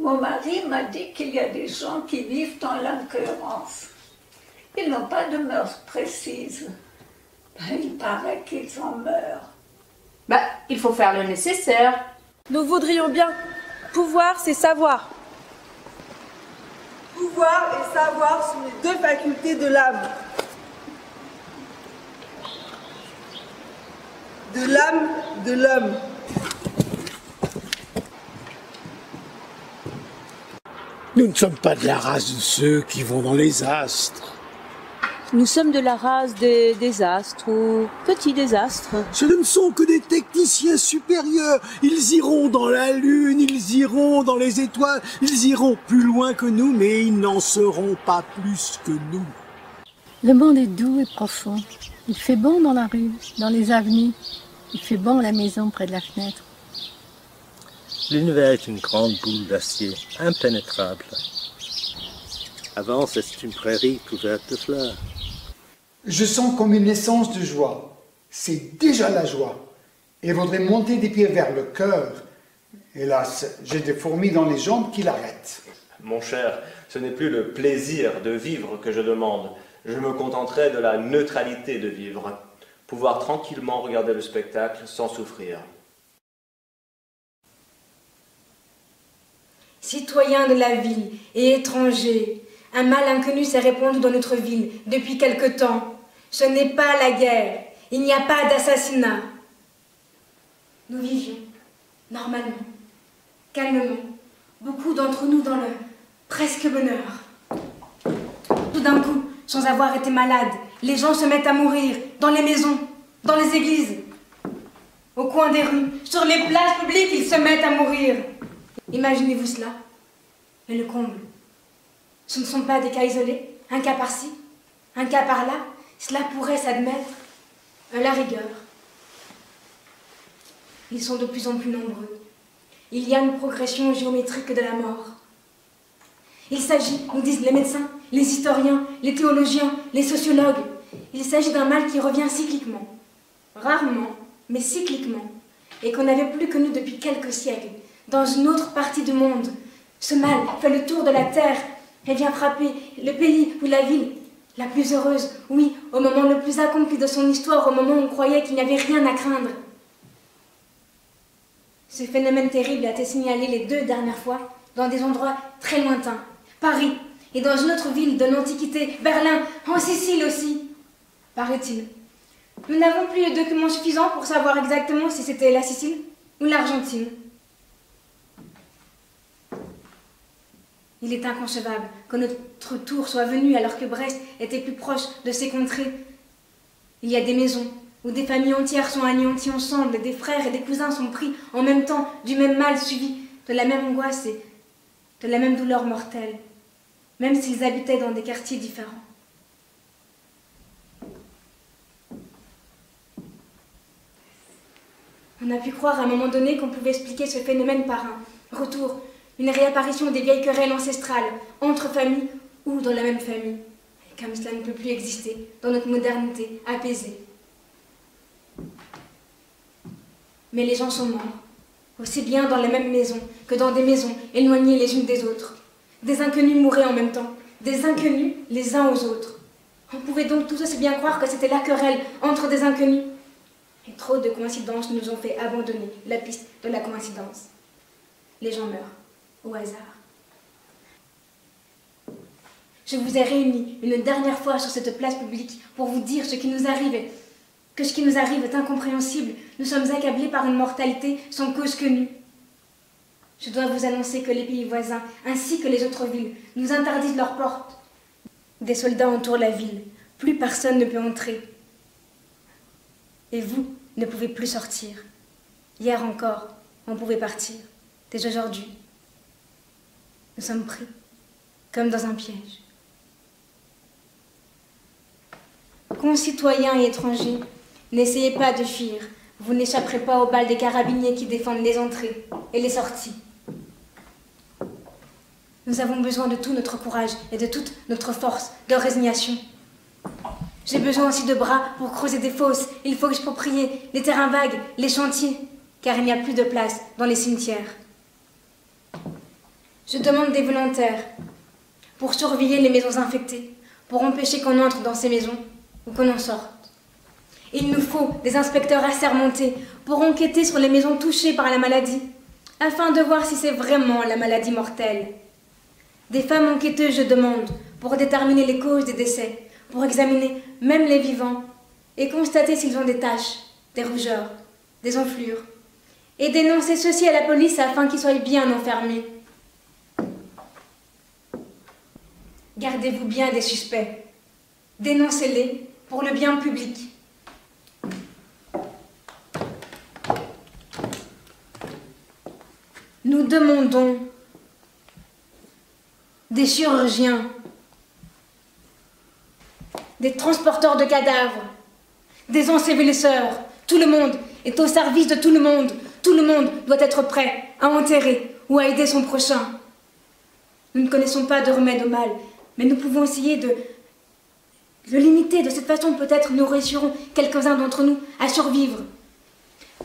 Mon mari m'a dit qu'il y a des gens qui vivent dans l'incohérence. Ils n'ont pas de mœurs précises. Ben, il paraît qu'ils en meurent. Bah, il faut faire le nécessaire. Nous voudrions bien. Pouvoir, c'est savoir. Pouvoir et savoir sont les deux facultés de l'âme. De l'âme de l'homme. Nous ne sommes pas de la race de ceux qui vont dans les astres. Nous sommes de la race des désastres ou petits désastres. Ce ne sont que des techniciens supérieurs. Ils iront dans la lune, ils iront dans les étoiles, ils iront plus loin que nous, mais ils n'en seront pas plus que nous. Le monde est doux et profond. Il fait bon dans la rue, dans les avenues. Il fait bon à la maison près de la fenêtre. L'univers est une grande boule d'acier, impénétrable. Avant, c'est une prairie couverte de fleurs. Je sens comme une essence de joie. C'est déjà la joie. Et voudrait monter des pieds vers le cœur. Hélas, j'ai des fourmis dans les jambes qui l'arrêtent. Mon cher, ce n'est plus le plaisir de vivre que je demande. Je me contenterai de la neutralité de vivre. Pouvoir tranquillement regarder le spectacle sans souffrir. Citoyens de la ville et étrangers, un mal inconnu s'est répandu dans notre ville depuis quelque temps. Ce n'est pas la guerre. Il n'y a pas d'assassinat. Nous vivions normalement, calmement, beaucoup d'entre nous dans le presque bonheur. Tout d'un coup, sans avoir été malades, les gens se mettent à mourir dans les maisons, dans les églises, au coin des rues, sur les places publiques, ils se mettent à mourir. Imaginez-vous cela. Mais le comble, ce ne sont pas des cas isolés, un cas par-ci, un cas par-là. Cela pourrait s'admettre à la rigueur. Ils sont de plus en plus nombreux. Il y a une progression géométrique de la mort. Il s'agit, nous disent les médecins, les historiens, les théologiens, les sociologues, il s'agit d'un mal qui revient cycliquement, rarement, mais cycliquement, et qu'on n'avait plus connu depuis quelques siècles, dans une autre partie du monde. Ce mal fait le tour de la terre et vient frapper le pays ou la ville la plus heureuse, oui, au moment le plus accompli de son histoire, au moment où on croyait qu'il n'y avait rien à craindre. Ce phénomène terrible a été signalé les deux dernières fois dans des endroits très lointains. Paris et dans une autre ville de l'Antiquité, Berlin, en Sicile aussi, paraît-il. Nous n'avons plus de documents suffisants pour savoir exactement si c'était la Sicile ou l'Argentine. Il est inconcevable que notre tour soit venu alors que Brest était plus proche de ces contrées. Il y a des maisons où des familles entières sont anéanties ensemble, et des frères et des cousins sont pris en même temps du même mal suivi de la même angoisse et de la même douleur mortelle, même s'ils habitaient dans des quartiers différents. On a pu croire à un moment donné qu'on pouvait expliquer ce phénomène par un retour une réapparition des vieilles querelles ancestrales, entre familles ou dans la même famille. Comme cela ne peut plus exister dans notre modernité apaisée. Mais les gens sont morts, aussi bien dans la même maison que dans des maisons éloignées les unes des autres. Des inconnus mouraient en même temps, des inconnus les uns aux autres. On pouvait donc tous aussi bien croire que c'était la querelle entre des inconnus. Et trop de coïncidences nous ont fait abandonner la piste de la coïncidence. Les gens meurent au hasard. Je vous ai réunis une dernière fois sur cette place publique pour vous dire ce qui nous arrive, que ce qui nous arrive est incompréhensible. Nous sommes accablés par une mortalité sans cause connue. Je dois vous annoncer que les pays voisins, ainsi que les autres villes, nous interdisent leurs portes. Des soldats entourent la ville. Plus personne ne peut entrer. Et vous ne pouvez plus sortir. Hier encore, on pouvait partir. Dès aujourd'hui, nous sommes pris, comme dans un piège. Concitoyens et étrangers, n'essayez pas de fuir. Vous n'échapperez pas aux balles des carabiniers qui défendent les entrées et les sorties. Nous avons besoin de tout notre courage et de toute notre force de résignation. J'ai besoin aussi de bras pour creuser des fosses. Il faut exproprier les terrains vagues, les chantiers, car il n'y a plus de place dans les cimetières. Je demande des volontaires pour surveiller les maisons infectées, pour empêcher qu'on entre dans ces maisons ou qu'on en sorte. Il nous faut des inspecteurs assermentés pour enquêter sur les maisons touchées par la maladie, afin de voir si c'est vraiment la maladie mortelle. Des femmes enquêteuses, je demande, pour déterminer les causes des décès, pour examiner même les vivants et constater s'ils ont des taches, des rougeurs, des enflures, et dénoncer ceci à la police afin qu'ils soient bien enfermés. Gardez-vous bien des suspects. Dénoncez-les pour le bien public. Nous demandons des chirurgiens, des transporteurs de cadavres, des ensevelisseurs. Tout le monde est au service de tout le monde. Tout le monde doit être prêt à enterrer ou à aider son prochain. Nous ne connaissons pas de remède au mal, mais nous pouvons essayer de le limiter. De cette façon, peut-être nous réussirons quelques-uns d'entre nous à survivre.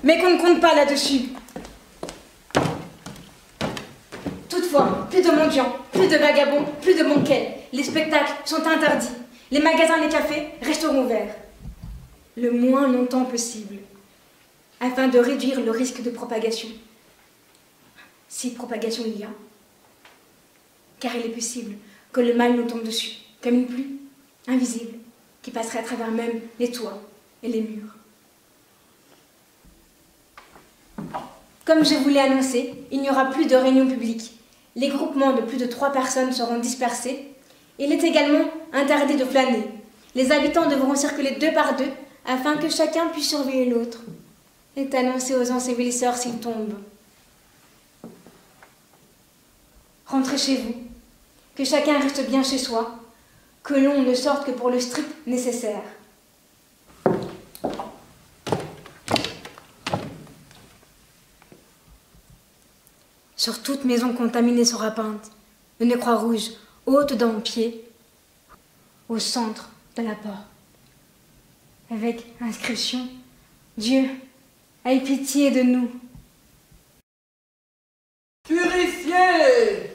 Mais qu'on ne compte pas là-dessus. Toutefois, plus de mendiants, plus de vagabonds, plus de manquels. Les spectacles sont interdits. Les magasins, les cafés resteront ouverts. Le moins longtemps possible, afin de réduire le risque de propagation. Si propagation il y a. Car il est possible que le mal nous tombe dessus, comme une pluie, invisible, qui passerait à travers même les toits et les murs. Comme je vous l'ai annoncé, il n'y aura plus de réunions publiques. Les groupements de plus de trois personnes seront dispersés. Il est également interdit de flâner. Les habitants devront circuler deux par deux afin que chacun puisse surveiller l'autre. Est annoncé aux ensevelisseurs s'ils tombent. Rentrez chez vous. Que chacun reste bien chez soi. Que l'on ne sorte que pour le strict nécessaire. Sur toute maison contaminée sera peinte une croix rouge haute d'un pied au centre de la porte, avec inscription Dieu, aie pitié de nous. Purifier,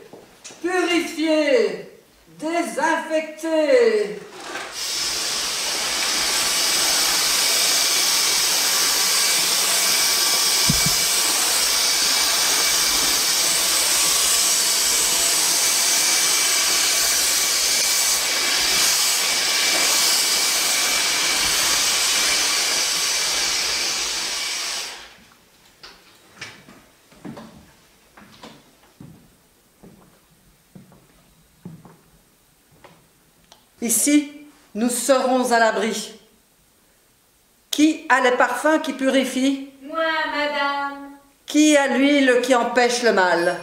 purifier, désinfecter. Ici, nous serons à l'abri. Qui a les parfums qui purifient Moi, madame. Qui a l'huile qui empêche le mal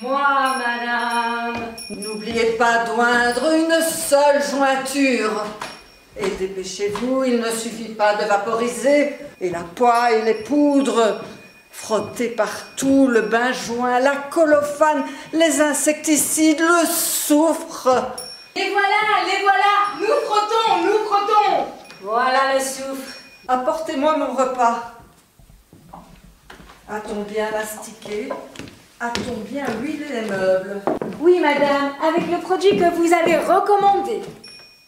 Moi, madame. N'oubliez pas d'oindre une seule jointure. Et dépêchez-vous, il ne suffit pas de vaporiser. Et la poix et les poudres. Frottez partout le bain joint, la colophane, les insecticides, le soufre. Les voilà, les voilà Nous frottons, nous frottons Voilà le soufre. Apportez-moi mon repas. A-t-on bien mastiqué? A-t-on bien huilé les meubles? Oui, madame, avec le produit que vous avez recommandé.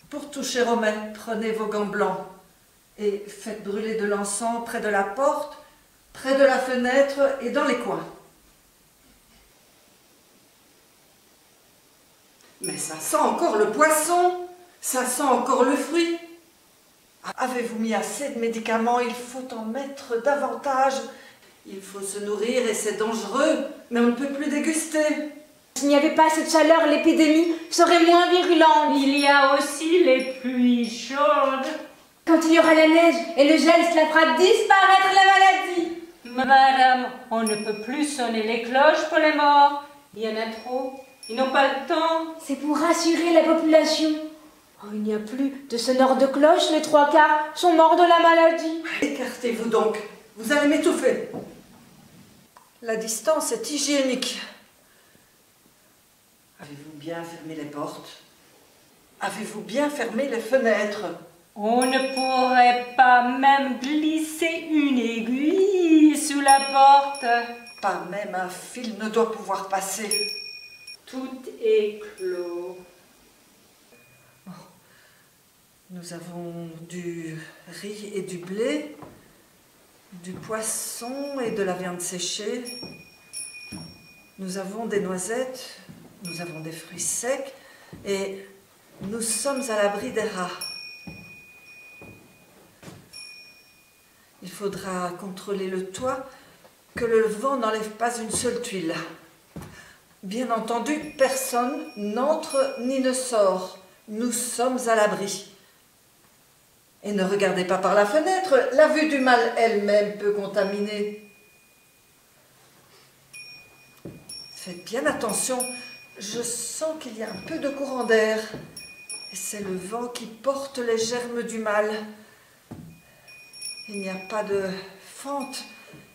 Pour toucher Romain, prenez vos gants blancs et faites brûler de l'encens près de la porte, près de la fenêtre et dans les coins. Mais ça sent encore le poisson, ça sent encore le fruit. Avez-vous mis assez de médicaments? Il faut en mettre davantage. Il faut se nourrir et c'est dangereux, mais on ne peut plus déguster. S'il n'y avait pas cette chaleur, l'épidémie serait moins virulente. Il y a aussi les pluies chaudes. Quand il y aura la neige et le gel, cela fera disparaître la maladie. Madame, on ne peut plus sonner les cloches pour les morts. Il y en a trop. Ils n'ont pas le temps. C'est pour rassurer la population. Oh, il n'y a plus de sonneurs de cloche, les trois quarts sont morts de la maladie. Écartez-vous donc, vous allez m'étouffer. La distance est hygiénique. Avez-vous bien fermé les portes? Avez-vous bien fermé les fenêtres? On ne pourrait pas même glisser une aiguille sous la porte. Pas même un fil ne doit pouvoir passer. Tout est clos. Nous avons du riz et du blé, du poisson et de la viande séchée. Nous avons des noisettes, nous avons des fruits secs et nous sommes à l'abri des rats. Il faudra contrôler le toit, que le vent n'enlève pas une seule tuile. Bien entendu, personne n'entre ni ne sort. Nous sommes à l'abri. Et ne regardez pas par la fenêtre, la vue du mal elle-même peut contaminer. Faites bien attention, je sens qu'il y a un peu de courant d'air. Et c'est le vent qui porte les germes du mal. Il n'y a pas de fente,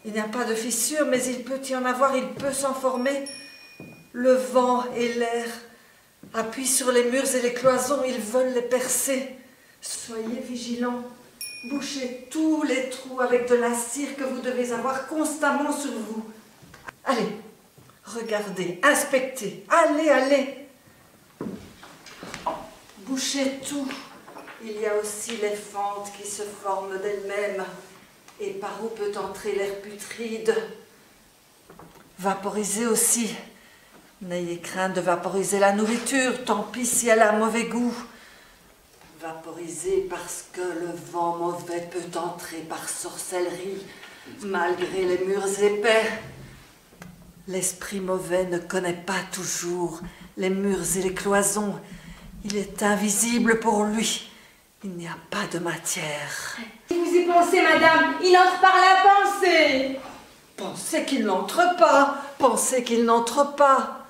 il n'y a pas de fissure, mais il peut y en avoir, il peut s'en former. Le vent et l'air appuient sur les murs et les cloisons, ils veulent les percer. Soyez vigilants. Bouchez tous les trous avec de la cire que vous devez avoir constamment sur vous. Allez, regardez, inspectez. Allez, allez. Bouchez tout. Il y a aussi les fentes qui se forment d'elles-mêmes. Et par où peut entrer l'air putride Vaporisez aussi. N'ayez crainte de vaporiser la nourriture, tant pis si elle a mauvais goût. Vaporisez parce que le vent mauvais peut entrer par sorcellerie, malgré les murs épais. L'esprit mauvais ne connaît pas toujours les murs et les cloisons. Il est invisible pour lui. Il n'y a pas de matière. Si vous y pensez, madame, il entre par la pensée. Pensez qu'il n'entre pas, pensez qu'il n'entre pas.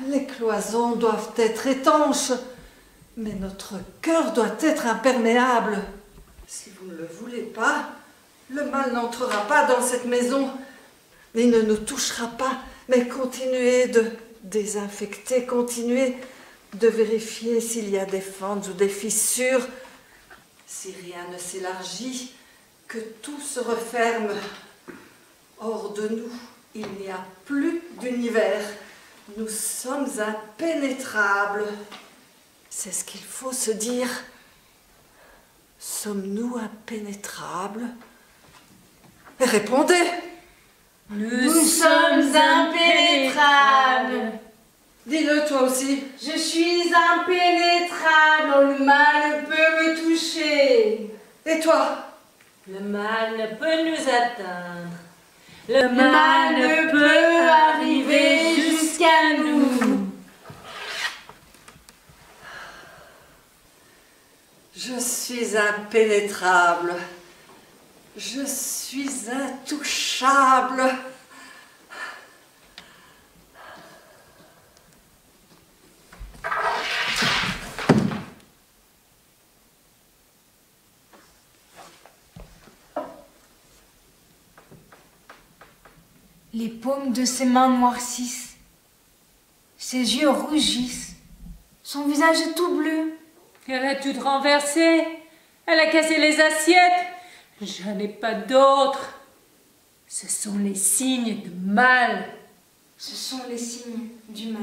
Les cloisons doivent être étanches, mais notre cœur doit être imperméable. Si vous ne le voulez pas, le mal n'entrera pas dans cette maison. Il ne nous touchera pas, mais continuez de désinfecter, continuez de vérifier s'il y a des fentes ou des fissures, si rien ne s'élargit, que tout se referme. Hors de nous, il n'y a plus d'univers. Nous sommes impénétrables. C'est ce qu'il faut se dire. Sommes-nous impénétrables? Répondez Nous sommes impénétrables. Dis-le toi aussi. Je suis impénétrable, le mal ne peut me toucher. Et toi? Le mal ne peut nous atteindre. Le, Le mal ne peut arriver Je suis impénétrable. Je suis intouchable. Les paumes de ses mains noircissent. Ses yeux rougissent. Son visage est tout bleu. Elle a tout renversé. Elle a cassé les assiettes. Je n'ai pas d'autres. Ce sont les signes de mal. Ce sont les signes du mal.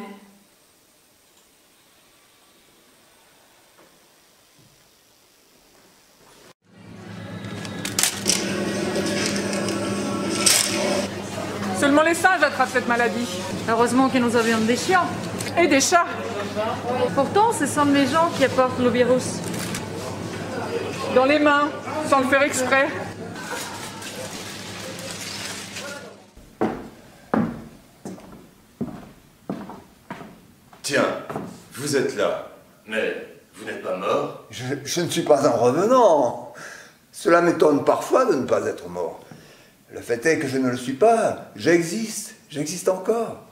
Seulement les singes attrapent cette maladie. Heureusement que nous avions des chiens. Et des chats. Pourtant, ce sont les gens qui apportent le virus. Dans les mains, sans le faire exprès. Tiens, vous êtes là. Mais vous n'êtes pas mort je, je ne suis pas un revenant. Cela m'étonne parfois de ne pas être mort. Le fait est que je ne le suis pas. J'existe. J'existe encore.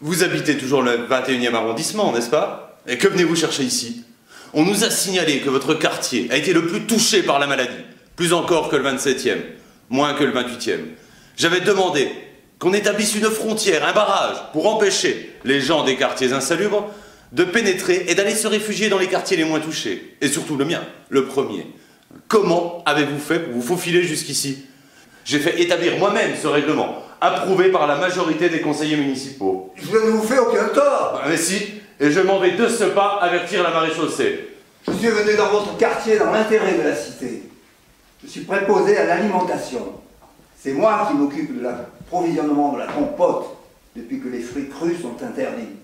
Vous habitez toujours le 21e arrondissement, n'est-ce pas? Et que venez-vous chercher ici? On nous a signalé que votre quartier a été le plus touché par la maladie. Plus encore que le 27e. Moins que le 28e. J'avais demandé qu'on établisse une frontière, un barrage, pour empêcher les gens des quartiers insalubres de pénétrer et d'aller se réfugier dans les quartiers les moins touchés. Et surtout le mien, le premier. Comment avez-vous fait pour vous faufiler jusqu'ici? J'ai fait établir moi-même ce règlement, approuvé par la majorité des conseillers municipaux. Je ne vous fais aucun tort. Ah, mais si, et je m'en vais de ce pas avertir la maréchaussée. Je suis venu dans votre quartier dans l'intérêt de la cité. Je suis préposé à l'alimentation. C'est moi qui m'occupe de l'approvisionnement de la compote depuis que les fruits crus sont interdits.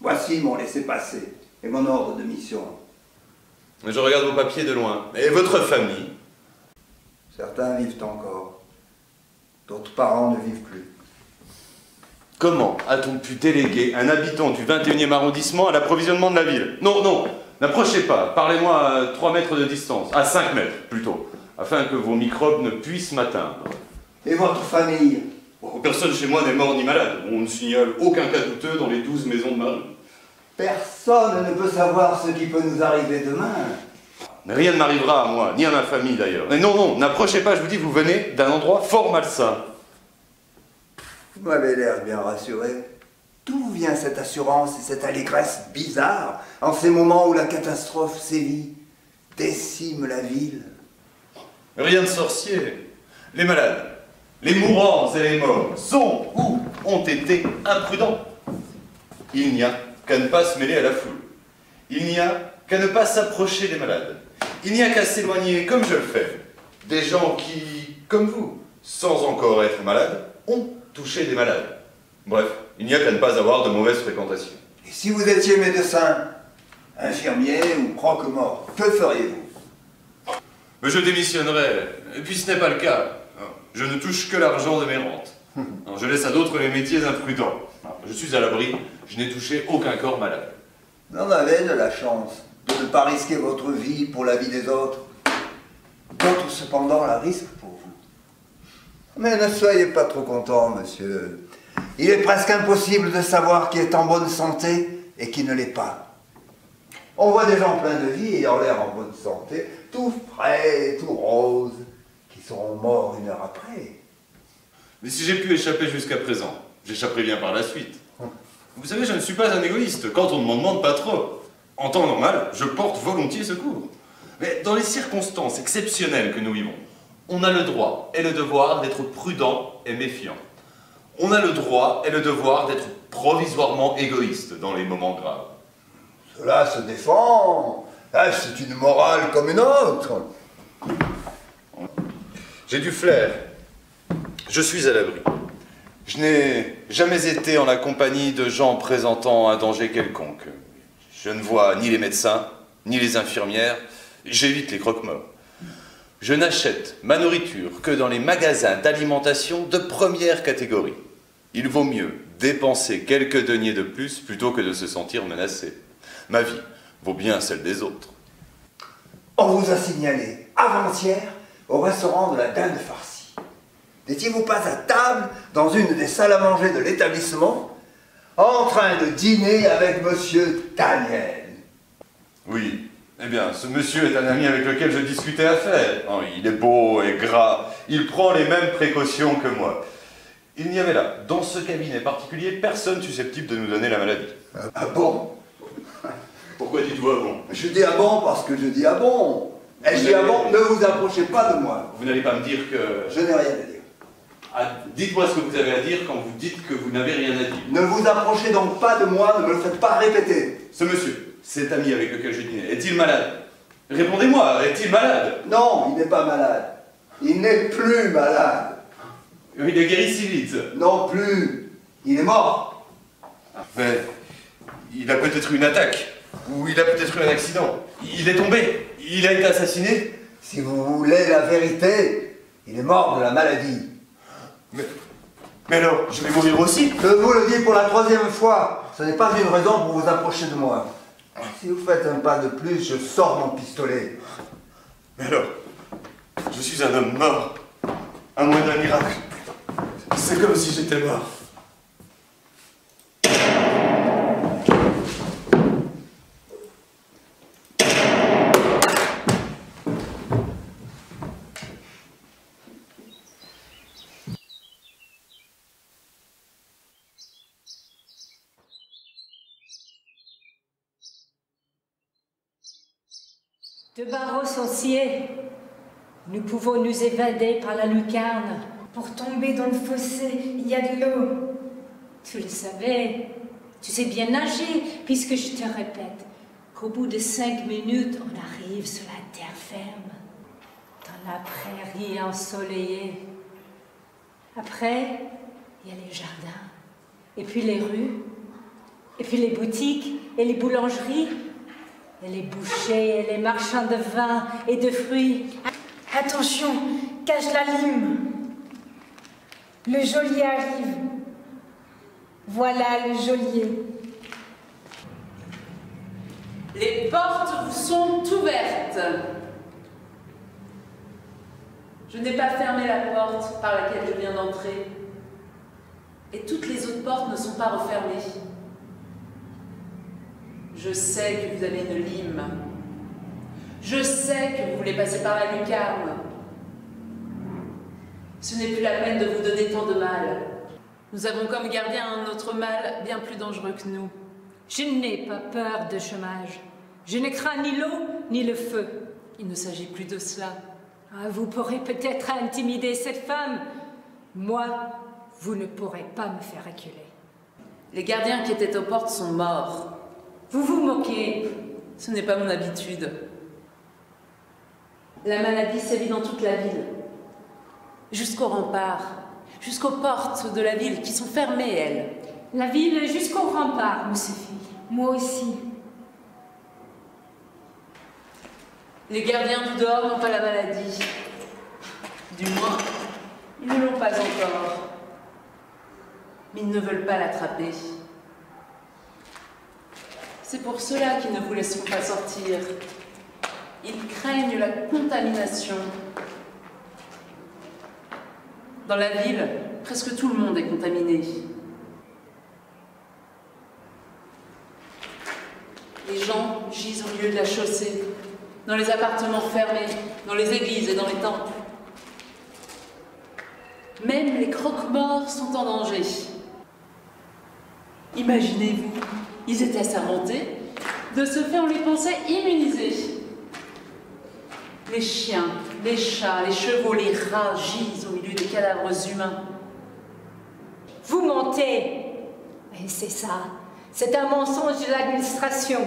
Voici mon laissez-passer et mon ordre de mission. Je regarde vos papiers de loin. Et votre famille? Certains vivent encore. D'autres parents ne vivent plus. Comment a-t-on pu déléguer un habitant du 21e arrondissement à l'approvisionnement de la ville? Non, non, n'approchez pas. Parlez-moi à 3 mètres de distance, à 5 mètres plutôt, afin que vos microbes ne puissent m'atteindre. Et votre famille? Oh, Personne chez moi n'est mort ni malade. On ne signale aucun cas douteux dans les 12 maisons de ma rue. Personne ne peut savoir ce qui peut nous arriver demain. Mais rien ne m'arrivera à moi, ni à ma famille d'ailleurs. Mais non, non, n'approchez pas, je vous dis, vous venez d'un endroit fort malsain. Vous m'avez l'air bien rassuré. D'où vient cette assurance et cette allégresse bizarre en ces moments où la catastrophe sévit, décime la ville? Rien de sorcier. Les malades, les mourants et les morts sont ou ont été imprudents. Il n'y a qu'à ne pas se mêler à la foule. Il n'y a qu'à ne pas s'approcher des malades. Il n'y a qu'à s'éloigner, comme je le fais, des gens qui, comme vous, sans encore être malades, ont touché des malades. Bref, il n'y a qu'à ne pas avoir de mauvaise fréquentation. Et si vous étiez médecin, infirmier ou croque-mort, que feriez-vous? Mais je démissionnerai, et puis ce n'est pas le cas. Je ne touche que l'argent de mes rentes. Alors, Je laisse à d'autres les métiers imprudents. Je suis à l'abri, je n'ai touché aucun corps malade. Vous en avez de la chance de ne pas risquer votre vie pour la vie des autres. D'autres cependant la risquent pour vous. Mais ne soyez pas trop content, monsieur. Il est presque impossible de savoir qui est en bonne santé et qui ne l'est pas. On voit des gens pleins de vie ayant l'air en bonne santé, tout frais, tout rose, qui seront morts une heure après. Mais si j'ai pu échapper jusqu'à présent, j'échapperai bien par la suite. Vous savez, je ne suis pas un égoïste, quand on ne m'en demande pas trop. En temps normal, je porte volontiers secours. Mais dans les circonstances exceptionnelles que nous vivons, on a le droit et le devoir d'être prudent et méfiant. On a le droit et le devoir d'être provisoirement égoïste dans les moments graves. Cela se défend. Ah, c'est une morale comme une autre. J'ai du flair. Je suis à l'abri. Je n'ai jamais été en la compagnie de gens présentant un danger quelconque. Je ne vois ni les médecins, ni les infirmières. J'évite les croque-morts. Je n'achète ma nourriture que dans les magasins d'alimentation de première catégorie. Il vaut mieux dépenser quelques deniers de plus plutôt que de se sentir menacé. Ma vie vaut bien celle des autres. On vous a signalé avant-hier au restaurant de la Dinde farcie. N'étiez-vous pas à table dans une des salles à manger de l'établissement en train de dîner avec monsieur Daniel? Oui. Eh bien, ce monsieur est un ami avec lequel je discutais affaires. Oh, il est beau et gras. Il prend les mêmes précautions que moi. Il n'y avait là, dans ce cabinet particulier, personne susceptible de nous donner la maladie. Ah bon? Pourquoi dites-vous ah bon? Je dis ah bon parce que je dis ah bon. Et je dis ah bon, ne vous approchez pas de moi. Vous n'allez pas me dire que... Je n'ai rien à dire. Ah, dites-moi ce que vous avez à dire quand vous dites que vous n'avez rien à dire. Ne vous approchez donc pas de moi, ne me le faites pas répéter. Ce monsieur, cet ami avec lequel je dînais, est-il malade? Répondez-moi, est-il malade? Non, il n'est pas malade. Il n'est plus malade. Il est guéri si vite. Non plus. Il est mort. Mais il a peut-être eu une attaque. Ou il a peut-être eu un accident. Il est tombé. Il a été assassiné. Si vous voulez la vérité, il est mort de la maladie. Mais, mais alors, je vais mourir aussi Je vous le dis pour la troisième fois. Ce n'est pas une raison pour vous approcher de moi. Si vous faites un pas de plus, je sors mon pistolet. Mais alors, je suis un homme mort. À moins d'un miracle. C'est comme si j'étais mort. Barreaux sont sciés. Nous pouvons nous évader par la lucarne. Pour tomber dans le fossé, il y a de l'eau. Tu le savais. Tu sais bien nager, puisque je te répète qu'au bout de cinq minutes, on arrive sur la terre ferme, dans la prairie ensoleillée. Après, il y a les jardins, et puis les rues, et puis les boutiques, et les boulangeries, les bouchers, et les marchands de vin et de fruits. Attention, cache la lime. Le geôlier arrive. Voilà le geôlier. Les portes vous sont ouvertes. Je n'ai pas fermé la porte par laquelle je viens d'entrer. Et toutes les autres portes ne sont pas refermées. Je sais que vous avez une lime. Je sais que vous voulez passer par la lucarne. Ce n'est plus la peine de vous donner tant de mal. Nous avons comme gardien un autre mal bien plus dangereux que nous. Je n'ai pas peur de chômage. Je ne crains ni l'eau ni le feu. Il ne s'agit plus de cela. Ah, vous pourrez peut-être intimider cette femme. Moi, vous ne pourrez pas me faire reculer. Les gardiens qui étaient aux portes sont morts. Vous vous moquez. Ce n'est pas mon habitude. La maladie sévit dans toute la ville. Jusqu'aux remparts, jusqu'aux portes de la ville qui sont fermées, elles. La ville jusqu'aux remparts, me suffit. Moi aussi. Les gardiens du dehors n'ont pas la maladie. Du moins, ils ne l'ont pas encore. Mais ils ne veulent pas l'attraper. C'est pour cela qu'ils ne vous laisseront pas sortir. Ils craignent la contamination. Dans la ville, presque tout le monde est contaminé. Les gens gisent au milieu de la chaussée, dans les appartements fermés, dans les églises et dans les temples. Même les croque-morts sont en danger. Imaginez-vous, ils étaient assermentés. De ce fait, on les pensait immunisés. Les chiens, les chats, les chevaux, les rats gisent au milieu des cadavres humains. Vous mentez. C'est ça. C'est un mensonge de l'administration.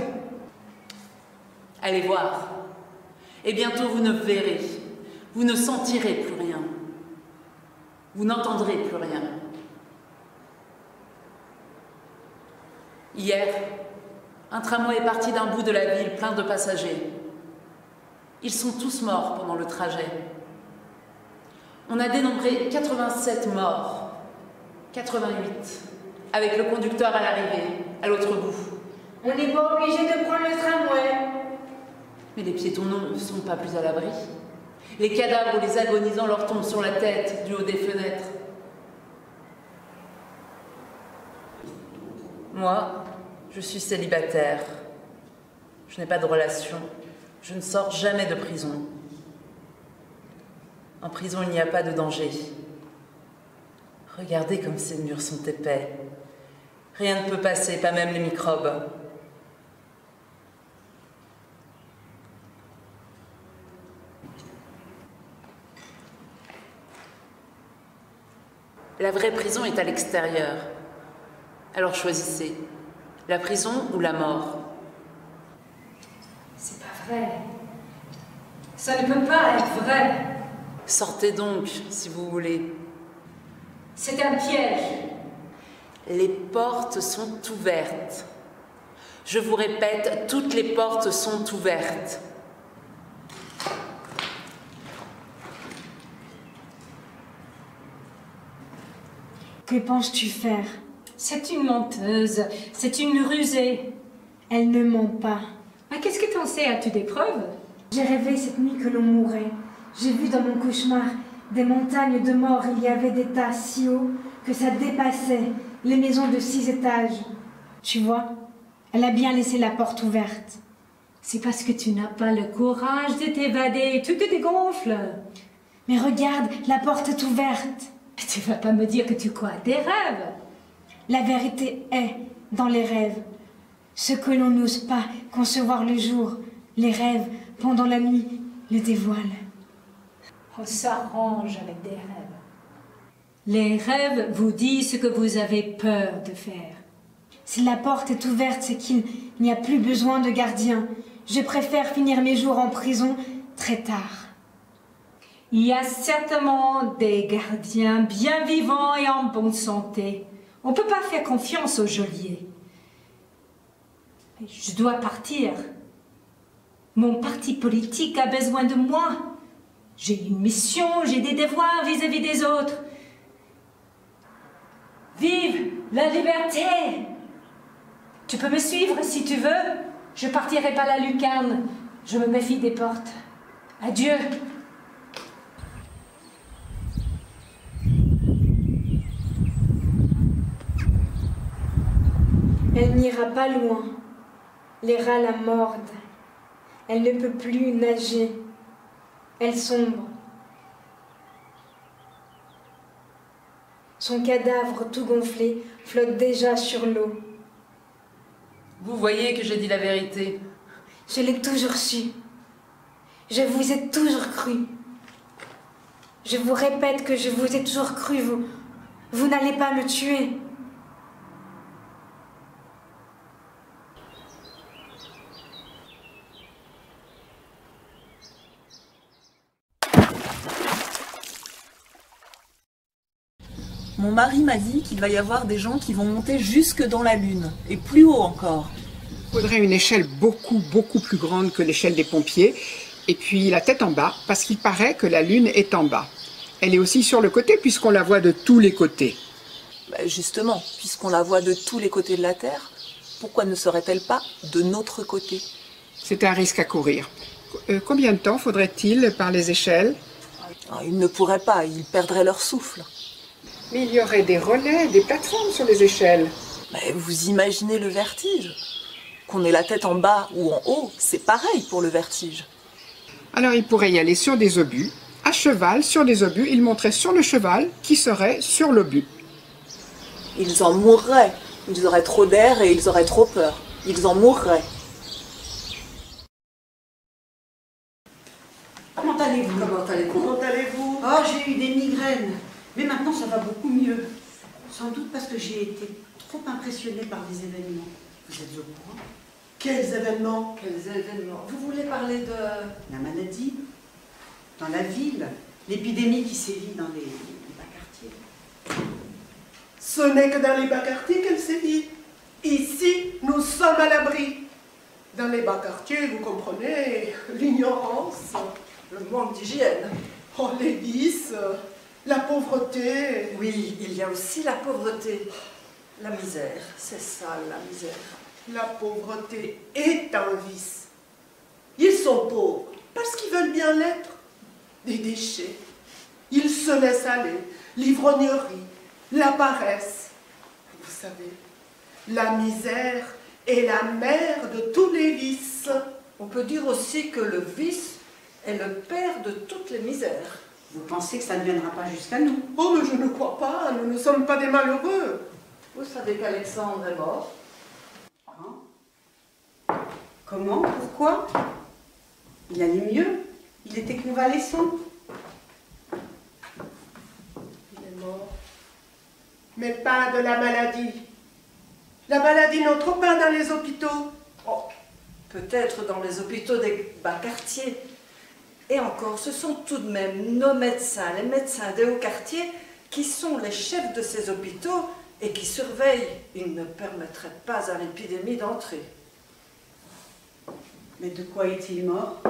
Allez voir. Et bientôt vous ne verrez, vous ne sentirez plus rien. Vous n'entendrez plus rien. Hier, un tramway est parti d'un bout de la ville plein de passagers. Ils sont tous morts pendant le trajet. On a dénombré 87 morts, 88, avec le conducteur à l'arrivée, à l'autre bout. On n'est pas obligé de prendre le tramway. Mais les piétons ne sont pas plus à l'abri. Les cadavres ou les agonisants leur tombent sur la tête du haut des fenêtres. Moi, je suis célibataire. Je n'ai pas de relation. Je ne sors jamais de prison. En prison, il n'y a pas de danger. Regardez comme ces murs sont épais. Rien ne peut passer, pas même les microbes. La vraie prison est à l'extérieur. Alors choisissez, la prison ou la mort. C'est pas vrai. Ça ne peut pas être vrai. Sortez donc, si vous voulez. C'est un piège. Les portes sont ouvertes. Je vous répète, toutes les portes sont ouvertes. Que penses-tu faire? C'est une menteuse, c'est une rusée. Elle ne ment pas. Mais qu'est-ce que t'en sais? As-tu des preuves? J'ai rêvé cette nuit que l'on mourait. J'ai vu dans mon cauchemar des montagnes de morts. Il y avait des tas si hauts que ça dépassait les maisons de six étages. Tu vois, elle a bien laissé la porte ouverte. C'est parce que tu n'as pas le courage de t'évader. Tu te dégonfles. Mais regarde, la porte est ouverte. Tu vas pas me dire que tu crois à tes rêves. La vérité est dans les rêves. Ce que l'on n'ose pas concevoir le jour, les rêves pendant la nuit le dévoilent. On s'arrange avec des rêves. Les rêves vous disent ce que vous avez peur de faire. Si la porte est ouverte, c'est qu'il n'y a plus besoin de gardien. Je préfère finir mes jours en prison très tard. Il y a certainement des gardiens bien vivants et en bonne santé. On ne peut pas faire confiance aux geôliers. Je dois partir. Mon parti politique a besoin de moi. J'ai une mission, j'ai des devoirs vis-à-vis des autres. Vive la liberté Tu peux me suivre si tu veux. Je partirai par la lucarne. Je me méfie des portes. Adieu. Elle n'ira pas loin. Les rats la mordent. Elle ne peut plus nager. Elle sombre. Son cadavre tout gonflé flotte déjà sur l'eau. Vous voyez que j'ai dit la vérité. Je l'ai toujours su. Je vous ai toujours cru. Je vous répète que je vous ai toujours cru. Vous, vous n'allez pas me tuer. Mon mari m'a dit qu'il va y avoir des gens qui vont monter jusque dans la Lune, et plus haut encore. Il faudrait une échelle beaucoup, beaucoup plus grande que l'échelle des pompiers, et puis la tête en bas, parce qu'il paraît que la Lune est en bas. Elle est aussi sur le côté, puisqu'on la voit de tous les côtés. Bah, justement, puisqu'on la voit de tous les côtés de la Terre, pourquoi ne serait-elle pas de notre côté? C'est un risque à courir. Euh, combien de temps faudrait-il par les échelles? Ah, Ils ne pourraient pas, ils perdraient leur souffle. Mais il y aurait des relais, des plateformes sur les échelles. Mais vous imaginez le vertige Qu'on ait la tête en bas ou en haut, c'est pareil pour le vertige. Alors il pourrait y aller sur des obus, à cheval sur des obus, il monterait sur le cheval qui serait sur l'obus. Ils en mourraient. Ils auraient trop d'air et ils auraient trop peur. Ils en mourraient. Comment allez-vous? Comment allez-vous? Comment allez-vous? Oh, j'ai eu des migraines. Mais maintenant, ça va beaucoup mieux. Sans doute parce que j'ai été trop impressionnée par les événements. Vous êtes au courant Quels événements? Quels événements? Vous voulez parler de... La maladie, dans la ville, l'épidémie qui sévit dans les, les bas quartiers. Ce n'est que dans les bas quartiers qu'elle sévit. Ici, nous sommes à l'abri. Dans les bas quartiers, vous comprenez, l'ignorance, le manque d'hygiène, oh, les vices, la pauvreté. Oui, il y a aussi la pauvreté. La misère, c'est ça la misère. La pauvreté est un vice. Ils sont pauvres parce qu'ils veulent bien l'être. Des déchets. Ils se laissent aller. L'ivrognerie, la paresse. Vous savez, la misère est la mère de tous les vices. On peut dire aussi que le vice est le père de toutes les misères. Vous pensez que ça ne viendra pas jusqu'à nous Oh, mais je ne crois pas. Nous ne sommes pas des malheureux. Vous savez qu'Alexandre est mort hein Comment Pourquoi Il allait mieux. Il était convalescent. Il est mort. Mais pas de la maladie. La maladie n'entre pas dans les hôpitaux. Oh, peut-être dans les hôpitaux des bas quartiers. Et encore, ce sont tout de même nos médecins, les médecins des hauts quartiers, qui sont les chefs de ces hôpitaux et qui surveillent. Ils ne permettraient pas à l'épidémie d'entrer. Mais de quoi est-il mort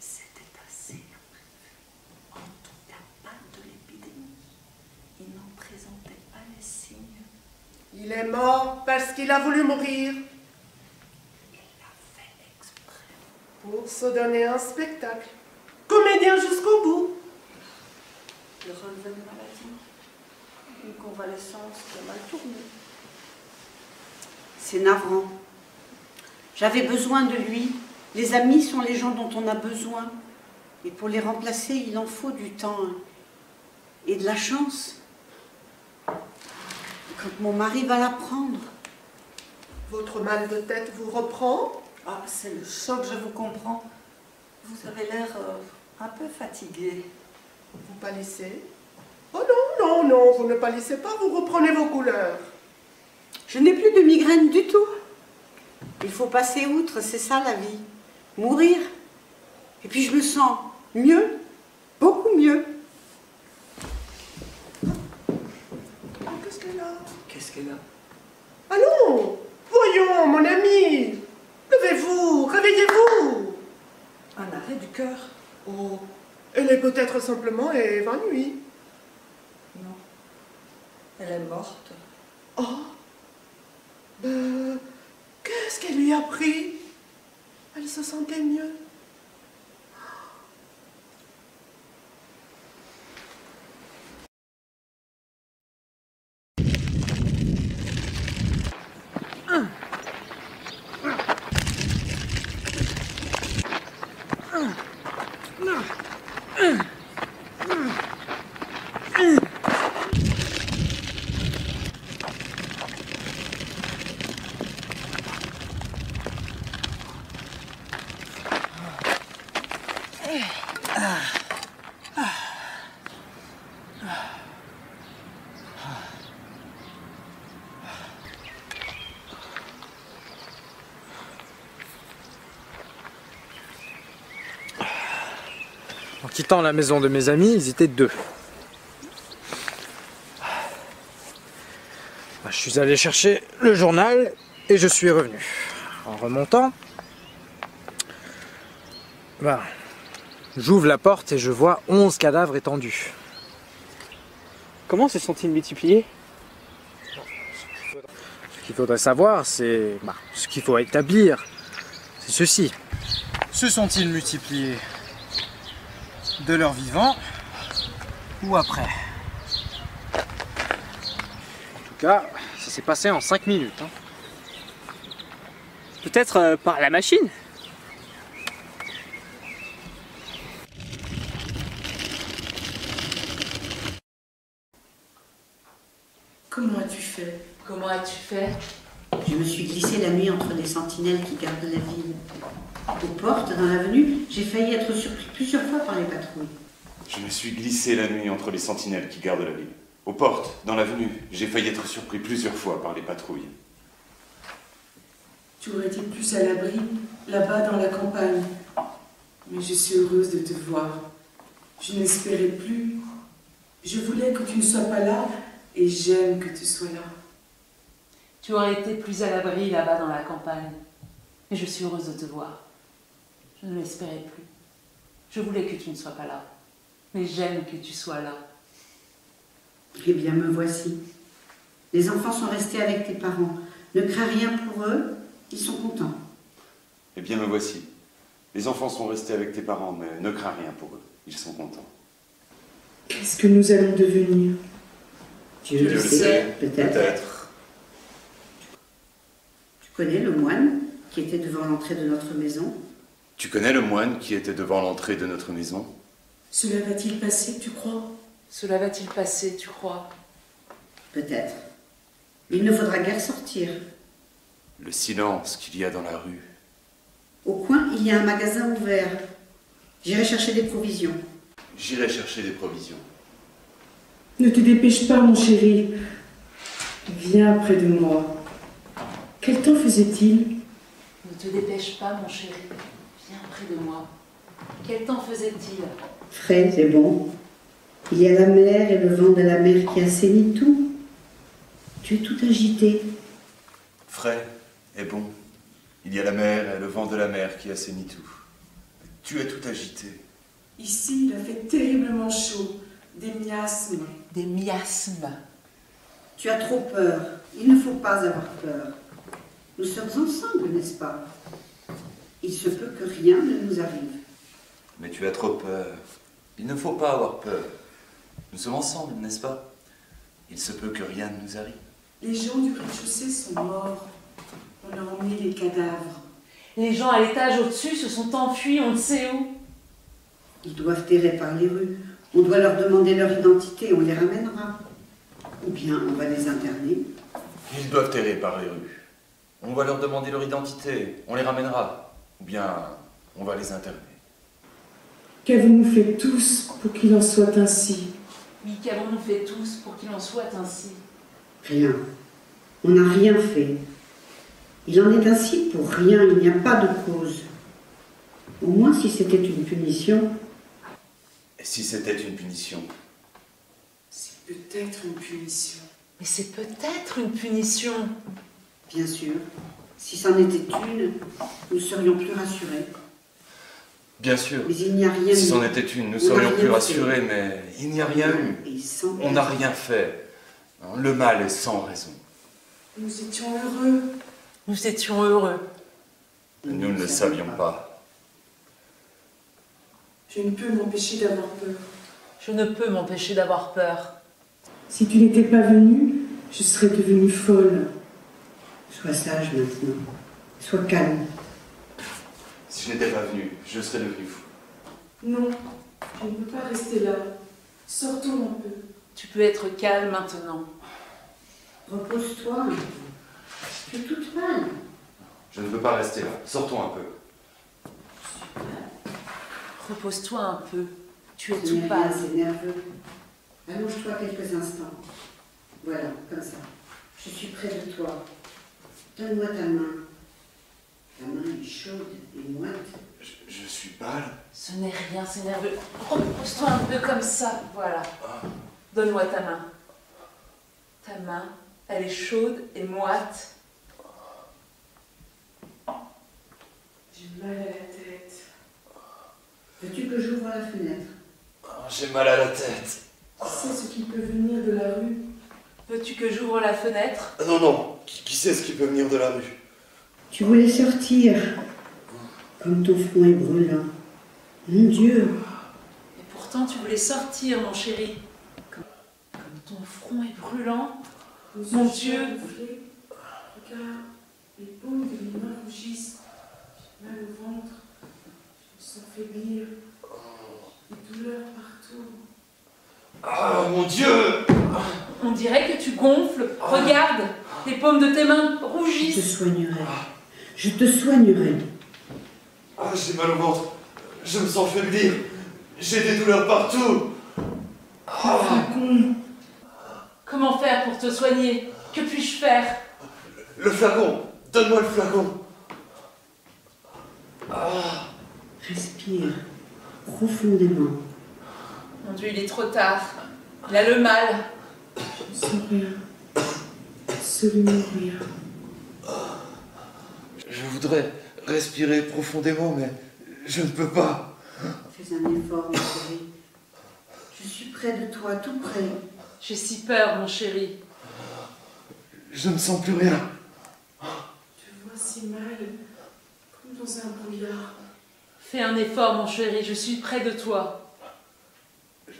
C'était assez En tout cas, pas de l'épidémie. Il n'en présentait pas les signes. Il est mort parce qu'il a voulu mourir. Il l'a fait exprès. Pour se donner un spectacle. Comédien jusqu'au bout. Le relevé de maladie. Une convalescence qui a mal tourné. C'est navrant. J'avais besoin de lui. Les amis sont les gens dont on a besoin. Et pour les remplacer, il en faut du temps hein. et de la chance. Quand mon mari va la prendre, Votre mal de tête vous reprend Ah, c'est le choc, je vous comprends. Vous avez l'air euh, un peu fatigué. Vous pâlissez Oh non, non, non, vous ne pâlissez pas, vous reprenez vos couleurs. Je n'ai plus de migraine du tout. Il faut passer outre, c'est ça la vie. Mourir. Et puis je me sens mieux, beaucoup mieux. Ah, Qu'est-ce qu'elle a? Qu'est-ce qu'elle a? Allons Voyons, mon ami Levez-vous, réveillez-vous Un arrêt du cœur Oh, elle est peut-être simplement évanouie. Non. Elle est morte. Oh Ben, qu'est-ce qu'elle lui a pris Elle se sentait mieux. Quittant la maison de mes amis, ils étaient deux. Bah, Je suis allé chercher le journal et je suis revenu. En remontant, bah, j'ouvre la porte et je vois 11 cadavres étendus. Comment se sont-ils multipliés? Ce qu'il faudrait savoir, c'est bah, ce qu'il faut établir. C'est ceci. Se sont-ils multipliés? De leur vivant ou après En tout cas, ça s'est passé en 5 minutes. hein. Peut-être euh, par la machine Comment as-tu fait? Comment as-tu fait? Je me suis glissée la nuit entre les sentinelles qui gardent la ville. Aux portes, dans l'avenue, j'ai failli être surpris plusieurs fois par les patrouilles. Je me suis glissé la nuit entre les sentinelles qui gardent la ville. Aux portes, dans l'avenue, j'ai failli être surpris plusieurs fois par les patrouilles. Tu aurais été plus à l'abri, là-bas dans la campagne? Mais je suis heureuse de te voir. Je n'espérais plus. Je voulais que tu ne sois pas là et j'aime que tu sois là. Tu aurais été plus à l'abri là-bas dans la campagne. Mais je suis heureuse de te voir. Je ne l'espérais plus. Je voulais que tu ne sois pas là. Mais j'aime que tu sois là. Eh bien, me voici. Les enfants sont restés avec tes parents. Ne crains rien pour eux, ils sont contents. Eh bien, me voici. Les enfants sont restés avec tes parents, mais ne crains rien pour eux. Ils sont contents. Qu'est-ce que nous allons devenir? Dieu le sait, peut-être. Tu connais le moine qui était devant l'entrée de notre maison? Tu connais le moine qui était devant l'entrée de notre maison? Cela va-t-il passer, tu crois? Cela va-t-il passer, tu crois? Peut-être. Il ne faudra guère sortir. Le silence qu'il y a dans la rue. Au coin, il y a un magasin ouvert. J'irai chercher des provisions. J'irai chercher des provisions. Ne te dépêche pas, mon chéri. Viens près de moi. Quel temps faisait-il? Ne te dépêche pas, mon chéri. Viens près de moi. Quel temps faisait-il? Frais et bon. Il y a la mer et le vent de la mer qui assainit tout. Tu es tout agité. Frais et bon. Il y a la mer et le vent de la mer qui assainit tout. Tu es tout agité. Ici, il a fait terriblement chaud. Des miasmes. Des miasmes. Tu as trop peur. Il ne faut pas avoir peur. Nous sommes ensemble, n'est-ce pas? Il se peut que rien ne nous arrive. Mais tu as trop peur. Il ne faut pas avoir peur. Nous sommes ensemble, n'est-ce pas? Il se peut que rien ne nous arrive. Les gens du rez-de-chaussée sont morts. On a emmené les cadavres. Les gens à l'étage au-dessus se sont enfuis, on ne sait où. Ils doivent errer par les rues. On doit leur demander leur identité, on les ramènera. Ou bien on va les interner. Ils doivent errer par les rues. On va leur demander leur identité, on les ramènera. Ou bien on va les interner. Qu'avons-nous fait tous pour qu'il en soit ainsi? Oui, qu'avons-nous fait tous pour qu'il en soit ainsi? Rien. On n'a rien fait. Il en est ainsi pour rien, il n'y a pas de cause. Au moins si c'était une punition. Et si c'était une punition? C'est peut-être une punition. Mais c'est peut-être une punition. Bien sûr. Si c'en était une, nous serions plus rassurés. Bien sûr. Mais il n'y a rien Si eu. c'en était une, nous On serions plus rassurés, fait. mais il n'y a rien eu. Et sans On n'a rien fait. Le mal est sans raison. Nous étions heureux. Nous étions heureux. Nous ne le savions pas. Je ne peux m'empêcher d'avoir peur. Je ne peux m'empêcher d'avoir peur. Si tu n'étais pas venu, je serais devenue folle. Sois sage maintenant. Sois calme. Si je n'étais pas venu, je serais devenu fou. Non, je ne peux pas rester là. Sortons un peu. Tu peux être calme maintenant. Repose-toi. Tu es toute mal. Je ne veux pas rester là. Sortons un peu. Repose-toi un peu. Tu es tout pâle. c'est nerveux. Allonge-toi quelques instants. Voilà, comme ça. Je suis près de toi. Donne-moi ta main. Ta main est chaude et moite. Je suis pâle. Ce n'est rien, c'est nerveux. Repose-toi un peu comme ça. Voilà. Donne-moi ta main. Ta main, elle est chaude et moite. J'ai mal à la tête. Veux-tu que j'ouvre la fenêtre? J'ai mal à la tête. Tu sais ce qui peut venir de la rue? Veux-tu que j'ouvre la fenêtre? Non, non. Qui, qui sait ce qui peut venir de la rue Tu voulais sortir. Comme ton front est brûlant. Mon Dieu. Et pourtant, tu voulais sortir, mon chéri. Comme, comme ton front est brûlant. Mon Dieu. Regarde, les paumes de mes mains rougissent. J'ai mal au ventre. Je me sens faiblir. Des douleurs partout. Ah, mon Dieu On dirait que tu gonfles. Regarde, les paumes de tes mains Je te rougissent. soignerai. Je te soignerai. Ah, j'ai mal au ventre. Je me sens faiblir. J'ai des douleurs partout. Comment faire pour te soigner? Que puis-je faire? Le flacon. Donne-moi le flacon. Ah, Respire profondément. Mon Dieu, il est trop tard. Il a le mal. Absolument rien. je voudrais respirer profondément, mais je ne peux pas. Fais un effort, ma chérie. Je suis près de toi, tout près. J'ai si peur, mon chéri. Je ne sens plus rien. Je vois si mal, comme dans un brouillard. Fais un effort, mon chéri. Je suis près de toi.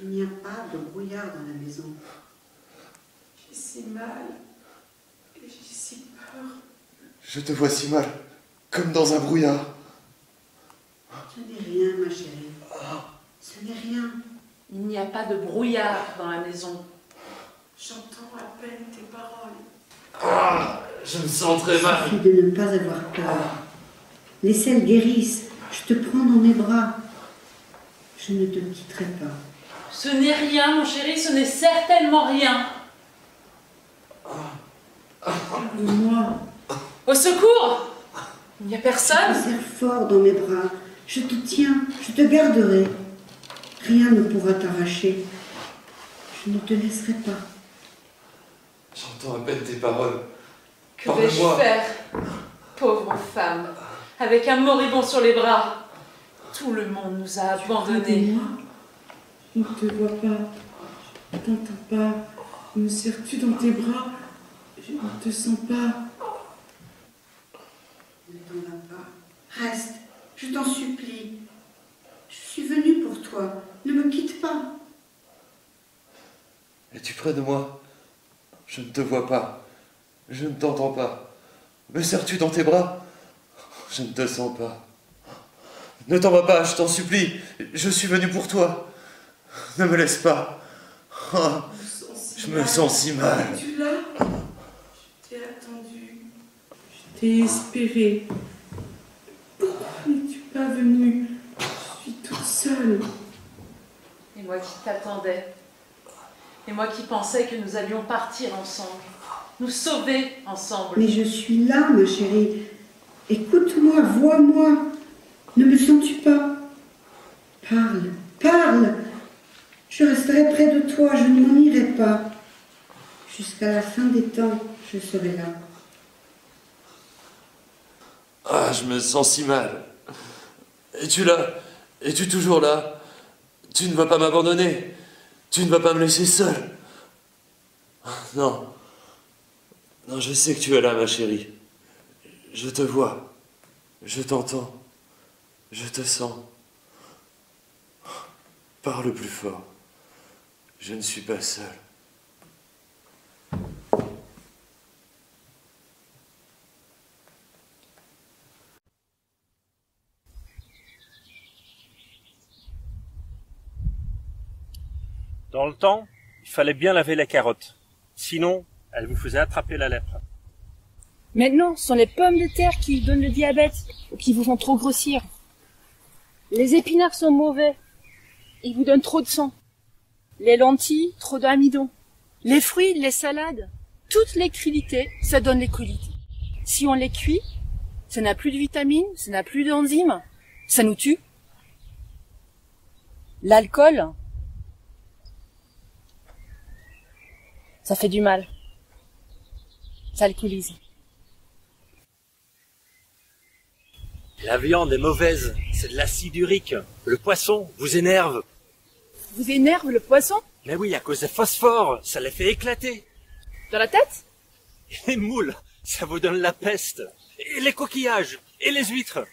Il n'y a pas de brouillard dans la maison. J'ai si mal. Et j'ai si peur. Je te vois si mal, comme dans un brouillard. Ce n'est rien, ma chérie. Ce n'est rien. Il n'y a pas de brouillard dans la maison. J'entends à peine tes paroles. Ah, je me sens très Il mal. suffit de ne pas avoir peur. Les selles guérissent. Je te prends dans mes bras. Je ne te quitterai pas. Ce n'est rien, mon chéri. Ce n'est certainement rien. Moi, Au secours Il n'y a Je personne te serre fort dans mes bras. Je te tiens. Je te garderai. Rien ne pourra t'arracher. Je ne te laisserai pas. J'entends à peine tes paroles. Que vais-je faire Pauvre femme, avec un moribond sur les bras. Tout le monde nous a abandonnés. je ne te vois pas. Je ne t'entends pas. Me serres-tu dans tes bras? Je ne te sens pas. Ne t'en va pas. Reste. Je t'en supplie. Je suis venue pour toi. Ne me quitte pas. Es-tu près de moi? Je ne te vois pas. Je ne t'entends pas. Me serres-tu dans tes bras? Je ne te sens pas. Ne t'en va pas, je t'en supplie. Je suis venu pour toi. Ne me laisse pas. Je me sens si mal. Espéré. Pourquoi n'es-tu pas venu Je suis toute seule. Et moi qui t'attendais. Et moi qui pensais que nous allions partir ensemble. Nous sauver ensemble. Mais je suis là, ma chérie. Écoute-moi, vois-moi. Ne me sens-tu pas? Parle, parle. Je resterai près de toi, je ne m'en irai pas. Jusqu'à la fin des temps, je serai là. Ah, je me sens si mal. Es-tu là? Es-tu toujours là? Tu ne vas pas m'abandonner Tu ne vas pas me laisser seul Non. Non, je sais que tu es là, ma chérie. Je te vois. Je t'entends. Je te sens. Parle plus fort. Je ne suis pas seul. Dans le temps, il fallait bien laver les carottes. Sinon, elles vous faisaient attraper la lèpre. Maintenant, ce sont les pommes de terre qui donnent le diabète ou qui vous font trop grossir. Les épinards sont mauvais. Ils vous donnent trop de sang. Les lentilles, trop d'amidon. Les fruits, les salades, toutes les ça donne les. Si on les cuit, ça n'a plus de vitamines, ça n'a plus d'enzymes, ça nous tue. L'alcool, ça fait du mal. Ça alcoolise. La viande est mauvaise, c'est de l'acide urique. Le poisson vous énerve. Vous énerve le poisson? Mais oui, à cause des phosphores, ça les fait éclater. Dans la tête? Et les moules, ça vous donne la peste. Et les coquillages, et les huîtres.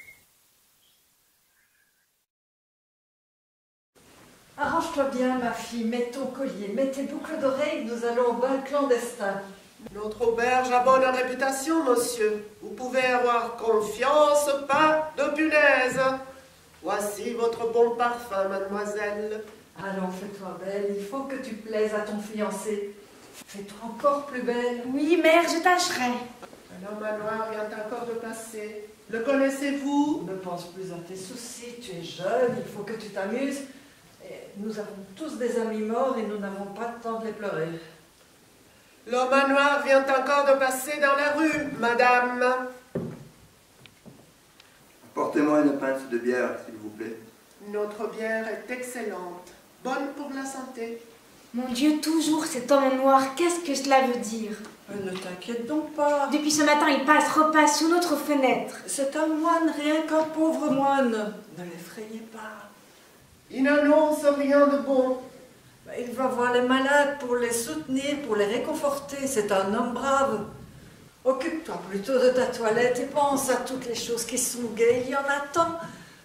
Arrange-toi bien, ma fille, mets ton collier, mets tes boucles d'oreilles, nous allons au bal clandestin. Notre auberge a bonne réputation, monsieur. Vous pouvez avoir confiance, pas de punaise. Voici votre bon parfum, mademoiselle. Allons, fais-toi belle, il faut que tu plaises à ton fiancé. Fais-toi encore plus belle. Oui, mère, je tâcherai. Un homme à noir vient encore de passer. Le connaissez-vous? Ne pense plus à tes soucis, tu es jeune, il faut que tu t'amuses. Nous avons tous des amis morts et nous n'avons pas le temps de les pleurer. L'homme à noir vient encore de passer dans la rue, madame. Apportez-moi une pinte de bière, s'il vous plaît. Notre bière est excellente, bonne pour la santé. Mon Dieu, toujours cet homme en noir, qu'est-ce que cela veut dire? Ne t'inquiète donc pas. Depuis ce matin, il passe, repasse sous notre fenêtre. C'est un moine, rien qu'un pauvre moine. Ne l'effrayez pas. Il n'annonce rien de bon. Il va voir les malades pour les soutenir, pour les réconforter. C'est un homme brave. Occupe-toi plutôt de ta toilette et pense à toutes les choses qui sont gaies. Il y en a tant.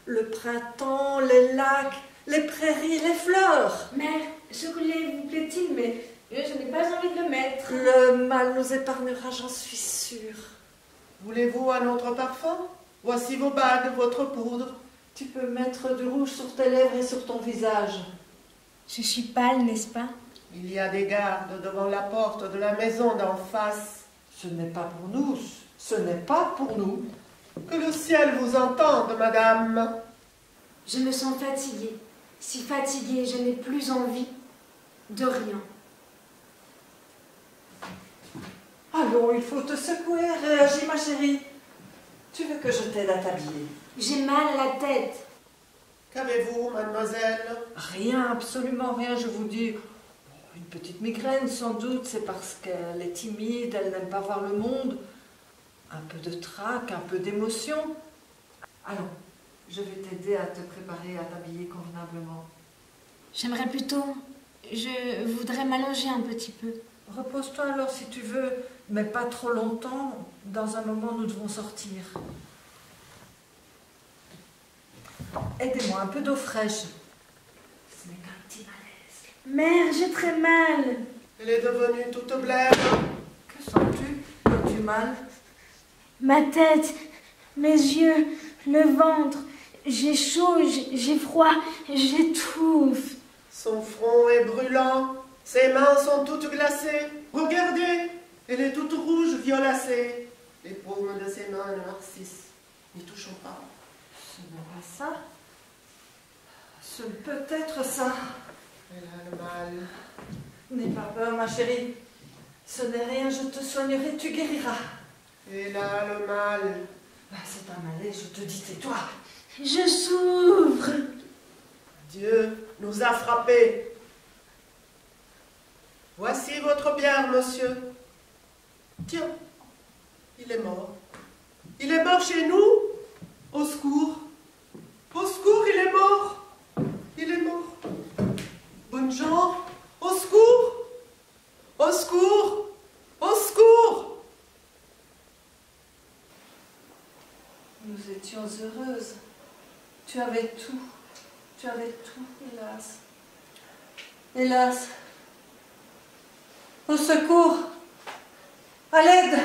Le printemps, les lacs, les prairies, les fleurs. Mère, ce collier vous plaît-il, mais je n'ai pas envie de le mettre. Le mal nous épargnera, j'en suis sûre. Voulez-vous un autre parfum? Voici vos bagues, votre poudre. Tu peux mettre du rouge sur tes lèvres et sur ton visage. Je suis pâle, n'est-ce pas? Il y a des gardes devant la porte de la maison d'en face. Ce n'est pas pour nous, ce n'est pas pour nous. Que le ciel vous entende, madame. Je me sens fatiguée. Si fatiguée, je n'ai plus envie de rien. Allons, il faut te secouer. Réagis, ma chérie. Tu veux que je t'aide à t'habiller J'ai mal à la tête. Qu'avez-vous, mademoiselle? Rien, absolument rien, je vous dis. Une petite migraine, sans doute, c'est parce qu'elle est timide, elle n'aime pas voir le monde. Un peu de trac, un peu d'émotion. Allons, je vais t'aider à te préparer à t'habiller convenablement. J'aimerais plutôt. Je voudrais m'allonger un petit peu. Repose-toi alors si tu veux, mais pas trop longtemps. Dans un moment, nous devons sortir. Aidez-moi, un peu d'eau fraîche. Ce n'est qu'un petit malaise. Mère, j'ai très mal. Elle est devenue toute blême. Que sens-tu? As-tu mal? Ma tête, mes yeux, le ventre. J'ai chaud, j'ai j'ai froid, j'étouffe. Son front est brûlant. Ses mains sont toutes glacées. Regardez, elle est toute rouge, violacée. Les paumes de ses mains noircissent. N'y touchons pas. Ce n'est pas ça. Ce peut être ça. Elle a le mal. N'aie pas peur, ma chérie. Ce n'est rien, je te soignerai, tu guériras. Elle a le mal. Bah, c'est un malaise, je te dis, tais-toi. Je souffre. Dieu nous a frappés. Voici votre bière, monsieur. Tiens, il est mort. Il est mort chez nous Au secours. Au secours, il est mort. Il est mort. Bonne gens, au secours. Au secours. Au secours. Nous étions heureuses. Tu avais tout. Tu avais tout, hélas. Hélas. Au secours. À l'aide.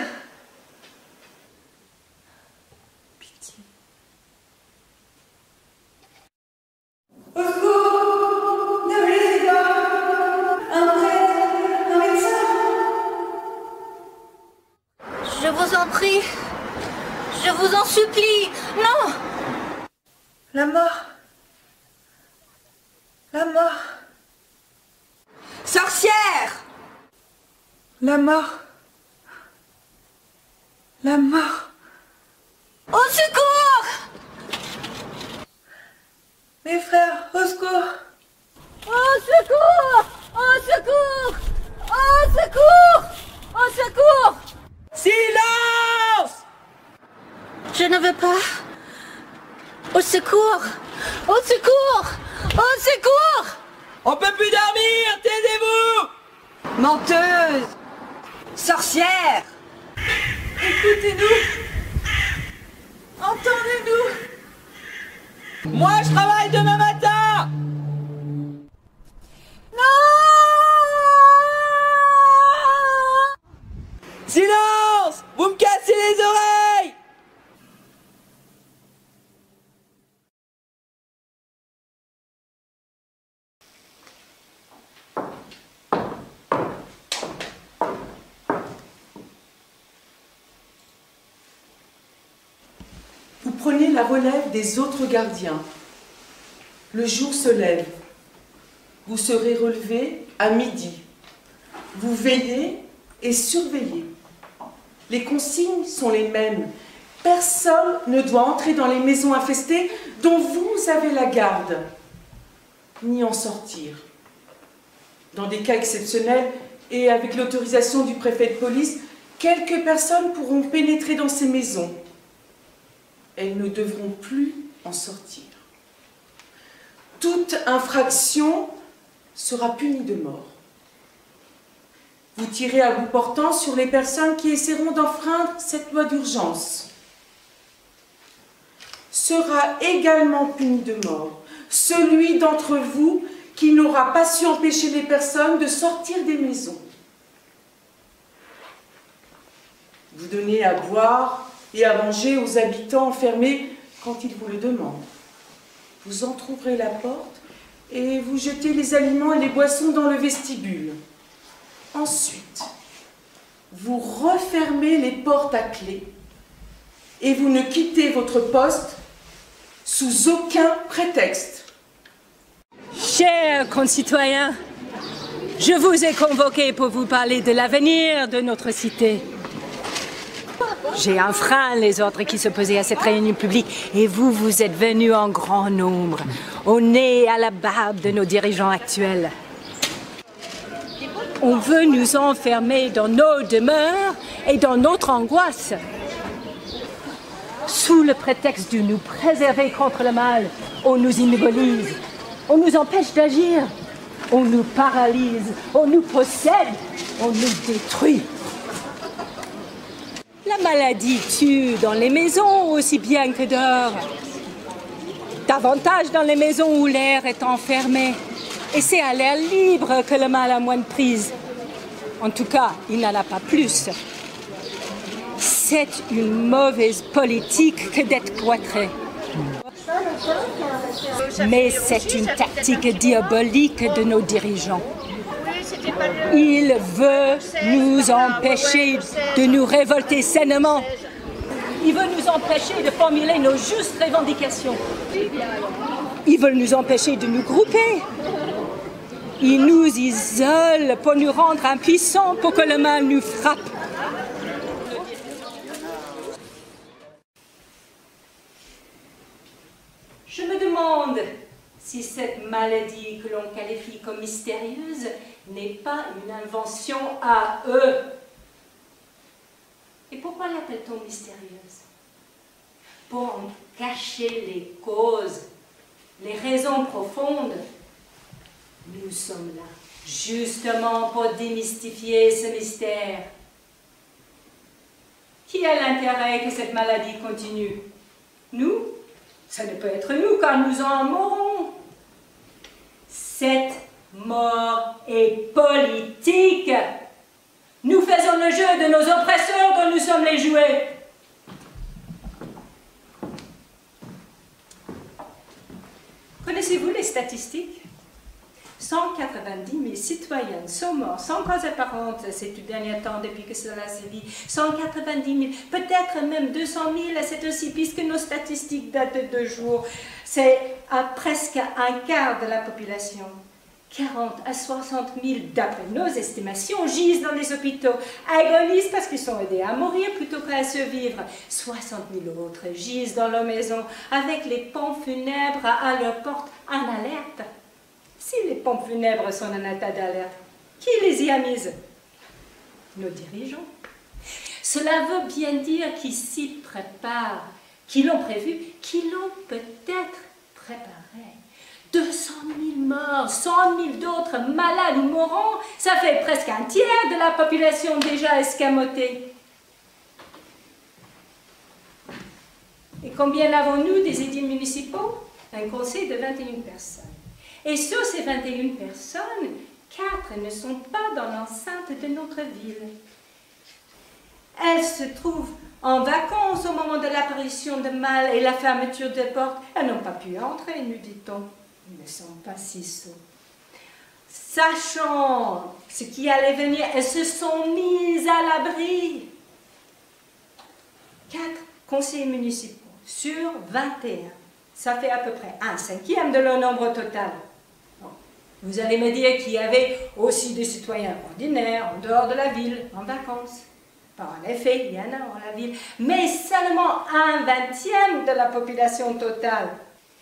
La mort. La mort. Au secours. Mes frères, au secours. Au secours. Au secours. Au secours. Au secours. Silence. Je ne veux pas. Au secours. Au secours. Au secours. On peut plus dormir, taisez-vous. Menteuse Sorcière! Écoutez-nous! Entendez-nous! Moi, je travaille demain matin! Silence! Vous me cassez les oreilles Vous prenez la relève des autres gardiens. Le jour se lève. Vous serez relevé à midi. Vous veillez et surveillez. Les consignes sont les mêmes. Personne ne doit entrer dans les maisons infestées dont vous avez la garde, ni en sortir. Dans des cas exceptionnels et avec l'autorisation du préfet de police, quelques personnes pourront pénétrer dans ces maisons elles ne devront plus en sortir. Toute infraction sera punie de mort. Vous tirez à bout portant sur les personnes qui essaieront d'enfreindre cette loi d'urgence. Sera également puni de mort celui d'entre vous qui n'aura pas su empêcher les personnes de sortir des maisons. Vous donnez à boire et à manger aux habitants enfermés quand ils vous le demandent. Vous entr'ouvrez la porte et vous jetez les aliments et les boissons dans le vestibule. Ensuite, vous refermez les portes à clé et vous ne quittez votre poste sous aucun prétexte. Chers concitoyens, je vous ai convoqués pour vous parler de l'avenir de notre cité. J'ai enfreint les ordres qui s'opposaient à cette réunion publique et vous, vous êtes venus en grand nombre, au nez à la barbe de nos dirigeants actuels. On veut nous enfermer dans nos demeures et dans notre angoisse. Sous le prétexte de nous préserver contre le mal, on nous immobilise, on nous empêche d'agir, on nous paralyse, on nous possède, on nous détruit. La maladie tue dans les maisons aussi bien que dehors. Davantage dans les maisons où l'air est enfermé. Et c'est à l'air libre que le mal a moins de prise. En tout cas, il n'en a pas plus. C'est une mauvaise politique que d'être cloîtré. Mais c'est une tactique diabolique de nos dirigeants. Il veut nous empêcher de nous révolter sainement Ils veulent nous empêcher de formuler nos justes revendications. Ils veulent nous empêcher de nous grouper. Ils nous isolent pour nous rendre impuissants, pour que le mal nous frappe. Je me demande si cette maladie que l'on qualifie comme mystérieuse n'est pas une invention à eux. Et pourquoi l'appelle-t-on mystérieuse? Pour en cacher les causes, les raisons profondes. Nous sommes là justement pour démystifier ce mystère. Qui a l'intérêt que cette maladie continue? Nous? Ça ne peut être nous car nous en mourrons. Cette mort est politique. Nous faisons le jeu de nos oppresseurs dont nous sommes les jouets. Connaissez-vous les statistiques? 190 000 citoyens sont morts sans cause apparente ces derniers temps depuis que cela s'est dit. 190 000, peut-être même 200 000, c'est aussi, puisque nos statistiques datent de deux jours. C'est à presque un quart de la population. 40 à 60 000, d'après nos estimations, gisent dans les hôpitaux, agonisent parce qu'ils sont aidés à mourir plutôt qu'à survivre. 60 000 autres gisent dans leurs maisons avec les pompes funèbres à leur porte en alerte. Si les pompes funèbres sont en état d'alerte, qui les y a mises? Nos dirigeants. Cela veut bien dire qu'ils s'y préparent, qu'ils l'ont prévu, qu'ils l'ont peut-être préparé. 200 000 morts, 100 000 d'autres malades ou mourants, ça fait presque un tiers de la population déjà escamotée. Et combien avons-nous des édiles municipaux? Un conseil de 21 personnes. Et sur ces 21 personnes, 4 ne sont pas dans l'enceinte de notre ville. Elles se trouvent en vacances au moment de l'apparition de mal et la fermeture des portes. Elles n'ont pas pu entrer, nous dit-on. Ils ne sont pas si sots. Sachant ce qui allait venir, elles se sont mises à l'abri. Quatre conseillers municipaux sur 21. Ça fait à peu près un cinquième de leur nombre total. Vous allez me dire qu'il y avait aussi des citoyens ordinaires en dehors de la ville, en vacances. En effet, il y en a dans la ville, mais seulement un vingtième de la population totale.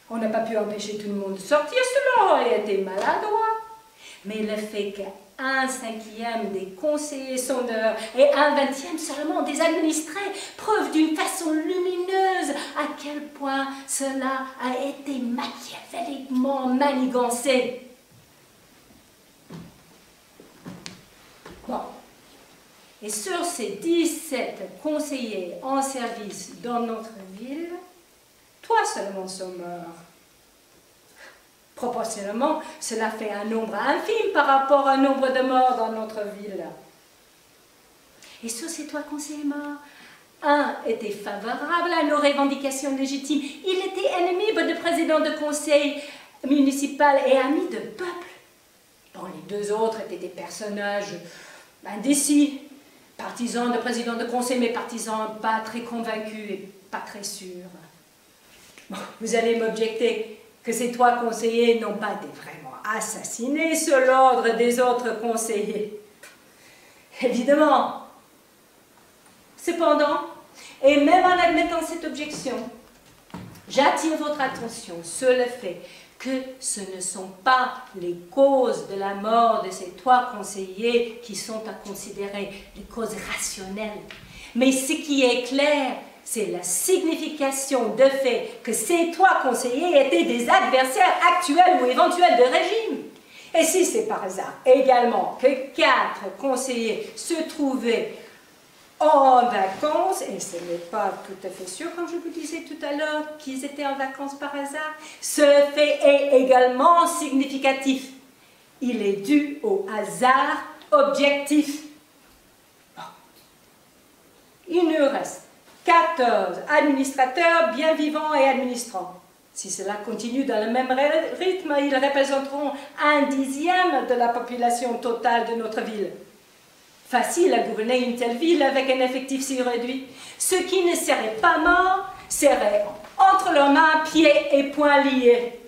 On n'a pas pu empêcher tout le monde de sortir, cela aurait été maladroit. Mais le fait qu'un cinquième des conseillers sont dehors et un vingtième seulement des administrés preuve d'une façon lumineuse à quel point cela a été machiavéliquement manigancé. Bon. Et sur ces 17 conseillers en service dans notre ville, trois seulement sont morts. Proportionnellement, cela fait un nombre infime par rapport au nombre de morts dans notre ville. Et sur ces trois conseillers morts, un était favorable à nos revendications légitimes. Il était ennemi de président de conseil municipal et ami de peuple. Les deux autres étaient des personnages indécis, partisans de président de conseil, mais partisans pas très convaincus et pas très sûrs. vous allez m'objecter que ces trois conseillers n'ont pas été vraiment assassinés sur l'ordre des autres conseillers. Évidemment. Cependant, et même en admettant cette objection, j'attire votre attention sur le fait que ce ne sont pas les causes de la mort de ces trois conseillers qui sont à considérer les causes rationnelles. Mais ce qui est clair, c'est la signification de fait que ces trois conseillers étaient des adversaires actuels ou éventuels de régime. Et si c'est par hasard également que quatre conseillers se trouvaient en vacances, et ce n'est pas tout à fait sûr, comme je vous disais tout à l'heure, qu'ils étaient en vacances par hasard, ce fait est également significatif. Il est dû au hasard objectif. Il nous reste 14 administrateurs bien vivants et administrants. Si cela continue dans le même rythme, ils représenteront un dixième de la population totale de notre ville. Facile à gouverner une telle ville avec un effectif si réduit. Ceux qui ne seraient pas morts seraient entre leurs mains, pieds et poings liés.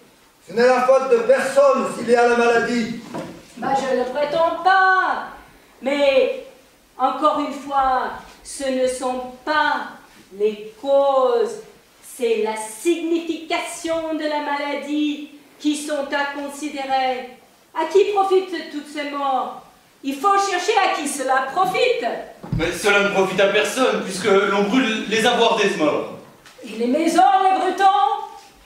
Ce n'est la faute de personne s'il y a la maladie. Bah, je ne le prétends pas. Mais, encore une fois, ce ne sont pas les causes, c'est la signification de la maladie qui sont à considérer. À qui profitent toutes ces morts Il faut chercher à qui cela profite. Mais cela ne profite à personne, puisque l'on brûle les avoirs des morts. Et les maisons, les brutons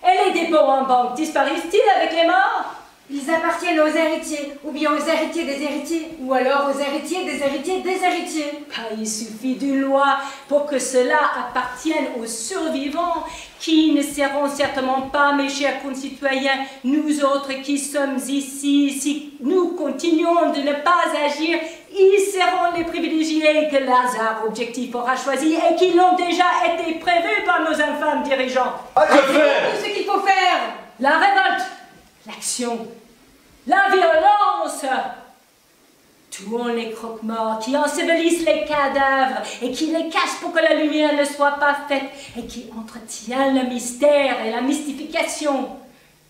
Et les dépôts en banque disparaissent-ils avec les morts? Ils appartiennent aux héritiers, ou bien aux héritiers des héritiers, ou alors aux héritiers des héritiers des héritiers. Ah, il suffit d'une loi pour que cela appartienne aux survivants, qui ne seront certainement pas, mes chers concitoyens, nous autres qui sommes ici, si nous continuons de ne pas agir, ils seront les privilégiés que le hasard objectif aura choisi et qui l'ont déjà été prévus par nos infâmes dirigeants. que faire Tout ce qu'il faut faire? La révolte, l'action, la violence. Tuons les croque-morts qui ensevelissent les cadavres et qui les cachent pour que la lumière ne soit pas faite et qui entretiennent le mystère et la mystification.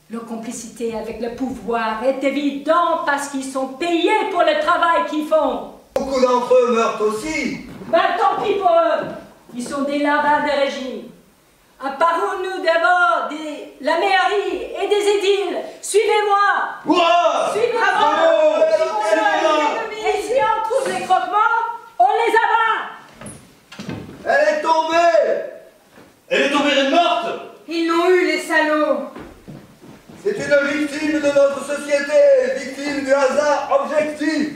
Leur complicité avec le pouvoir est évidente parce qu'ils sont payés pour le travail qu'ils font. Beaucoup d'entre eux meurent aussi. Ben tant pis pour eux. Ils sont des larvins de régime. Apparons-nous d'abord des, la mairie et des édiles. Suivez-moi. Suivez-moi. Bravo Suivez-moi. Et si on trouve les croquements, on les abat. Elle est tombée Elle est tombée morte Ils l'ont eu, les salauds C'est une victime de notre société, victime du hasard objectif.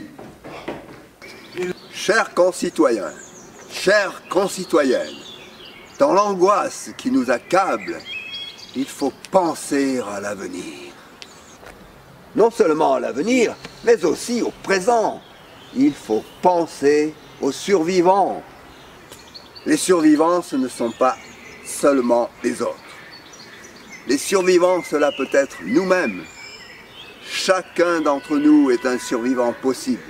Chers concitoyens, chères concitoyennes, dans l'angoisse qui nous accable, il faut penser à l'avenir. Non seulement à l'avenir, mais aussi au présent. Il faut penser aux survivants. Les survivants, ce ne sont pas seulement les autres. Les survivants, cela peut être nous-mêmes. Chacun d'entre nous est un survivant possible.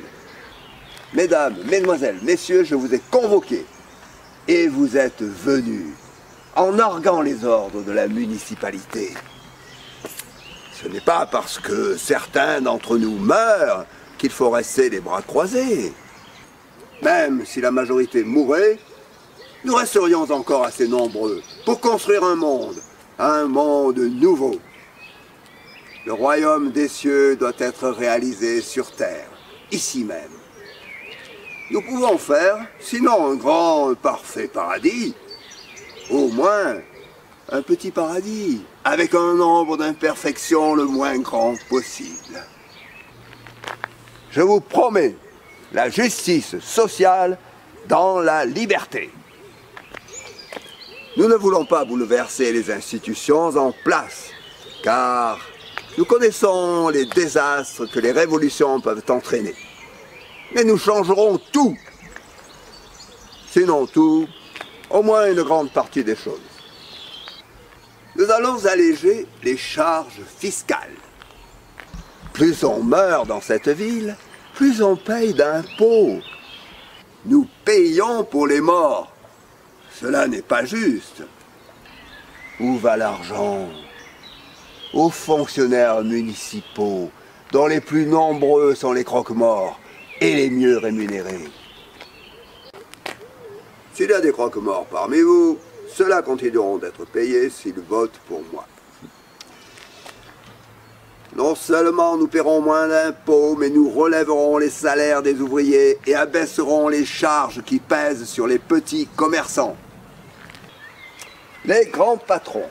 Mesdames, Mesdemoiselles, Messieurs, je vous ai convoqués et vous êtes venus en arguant les ordres de la municipalité. Ce n'est pas parce que certains d'entre nous meurent qu'il faut rester les bras croisés. Même si la majorité mourait, nous resterions encore assez nombreux pour construire un monde, un monde nouveau. Le royaume des cieux doit être réalisé sur terre, ici même. Nous pouvons faire, sinon un grand, parfait paradis, au moins un petit paradis, avec un nombre d'imperfections le moins grand possible. Je vous promets la justice sociale dans la liberté. Nous ne voulons pas bouleverser les institutions en place, car nous connaissons les désastres que les révolutions peuvent entraîner. Mais nous changerons tout. Sinon tout, au moins une grande partie des choses. Nous allons alléger les charges fiscales. Plus on meurt dans cette ville, plus on paye d'impôts. Nous payons pour les morts. Cela n'est pas juste. Où va l'argent? Aux fonctionnaires municipaux, dont les plus nombreux sont les croque-morts et les mieux rémunérés. S'il y a des croque-morts parmi vous, ceux-là continueront d'être payés s'ils votent pour moi. Non seulement nous paierons moins d'impôts, mais nous relèverons les salaires des ouvriers et abaisserons les charges qui pèsent sur les petits commerçants. Les grands patrons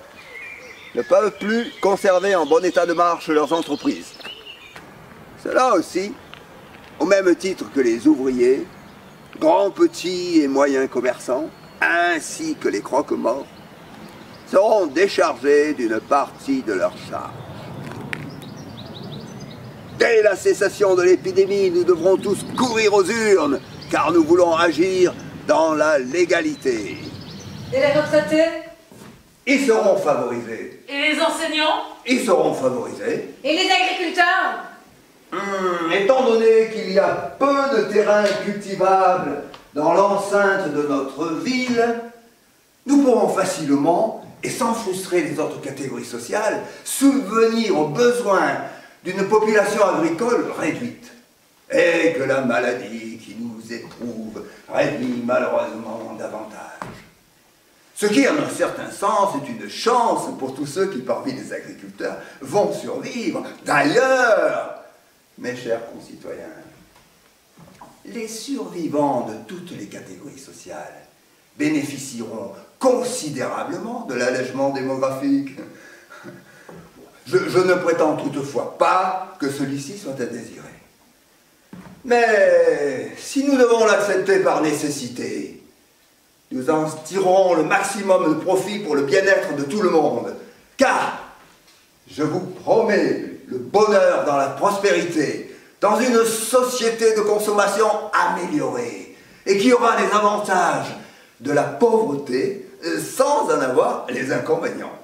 ne peuvent plus conserver en bon état de marche leurs entreprises. Cela aussi, au même titre que les ouvriers, grands, petits et moyens commerçants, ainsi que les croque-morts, seront déchargés d'une partie de leurs charges. Dès la cessation de l'épidémie, nous devrons tous courir aux urnes, car nous voulons agir dans la légalité. Et les retraités? Ils seront favorisés. Et les enseignants? Ils seront favorisés. Et les agriculteurs? Hum, étant donné qu'il y a peu de terrains cultivables dans l'enceinte de notre ville, nous pourrons facilement, et sans frustrer les autres catégories sociales, subvenir aux besoins d'une population agricole réduite. Et que la maladie qui nous éprouve réduit malheureusement davantage. Ce qui, en un certain sens, est une chance pour tous ceux qui, parmi les agriculteurs, vont survivre. D'ailleurs, mes chers concitoyens, les survivants de toutes les catégories sociales bénéficieront considérablement de l'allègement démographique. Je, ne prétends toutefois pas que celui-ci soit à désirer. Mais si nous devons l'accepter par nécessité, nous en tirerons le maximum de profit pour le bien-être de tout le monde. Car, je vous promets le bonheur dans la prospérité, dans une société de consommation améliorée, et qui aura les avantages de la pauvreté euh, sans en avoir les inconvénients.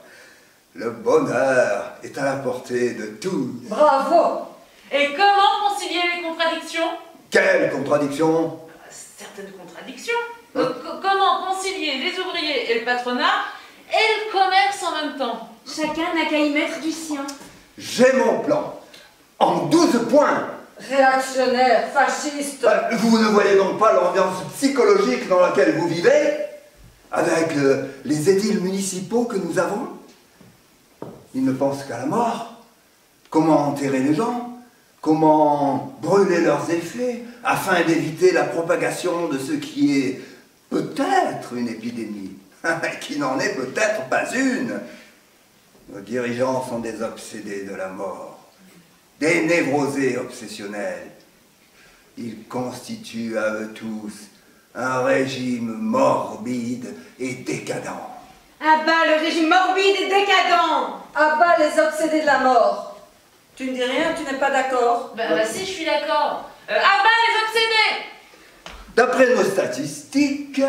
Le bonheur est à la portée de tous. Bravo Et comment concilier les contradictions? Quelles contradictions? Certaines contradictions. Euh, comment concilier les ouvriers et le patronat et le commerce en même temps? Chacun n'a qu'à y mettre du sien. J'ai mon plan. En 12 points. Réactionnaire, fasciste. Bah, vous ne voyez donc pas l'ambiance psychologique dans laquelle vous vivez Avec euh, les édiles municipaux que nous avons? Ils ne pensent qu'à la mort. Comment enterrer les gens? Comment brûler leurs effets afin d'éviter la propagation de ce qui est peut-être une épidémie, qui n'en est peut-être pas une. Nos dirigeants sont des obsédés de la mort, des névrosés obsessionnels. Ils constituent à eux tous un régime morbide et décadent. À bas le régime morbide et décadent À bas les obsédés de la mort tu ne dis rien, tu n'es pas d'accord? Bah, bah si, je suis d'accord. Euh, à bas les obsédés D'après nos statistiques,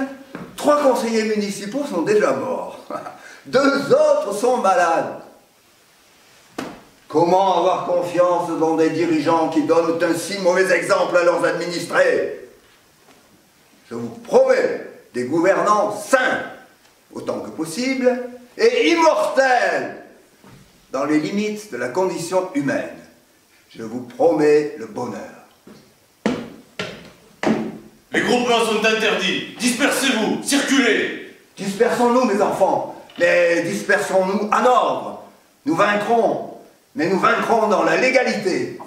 trois conseillers municipaux sont déjà morts. Deux autres sont malades. Comment avoir confiance dans des dirigeants qui donnent un si mauvais exemple à leurs administrés? Je vous promets des gouvernants sains, autant que possible, et immortels dans les limites de la condition humaine. Je vous promets le bonheur. Les groupements sont interdits. Dispersez-vous, circulez. Dispersons-nous, mes enfants, mais dispersons-nous en ordre. Nous vaincrons, mais nous vaincrons dans la légalité.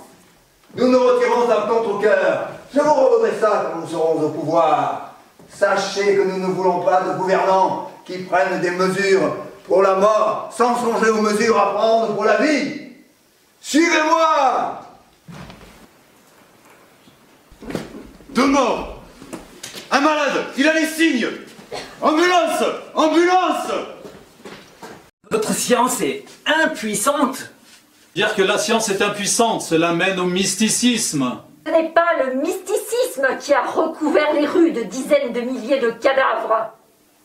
Nous nous retirons d'un contre-cœur. Je vous redonnerai ça quand nous serons au pouvoir. Sachez que nous ne voulons pas de gouvernants qui prennent des mesures pour la mort sans songer aux mesures à prendre pour la vie. Suivez-moi Deux morts Un malade Il a les signes Ambulance Ambulance Votre science est impuissante Dire que la science est impuissante, cela mène au mysticisme. Ce n'est pas le mysticisme qui a recouvert les rues de dizaines de milliers de cadavres.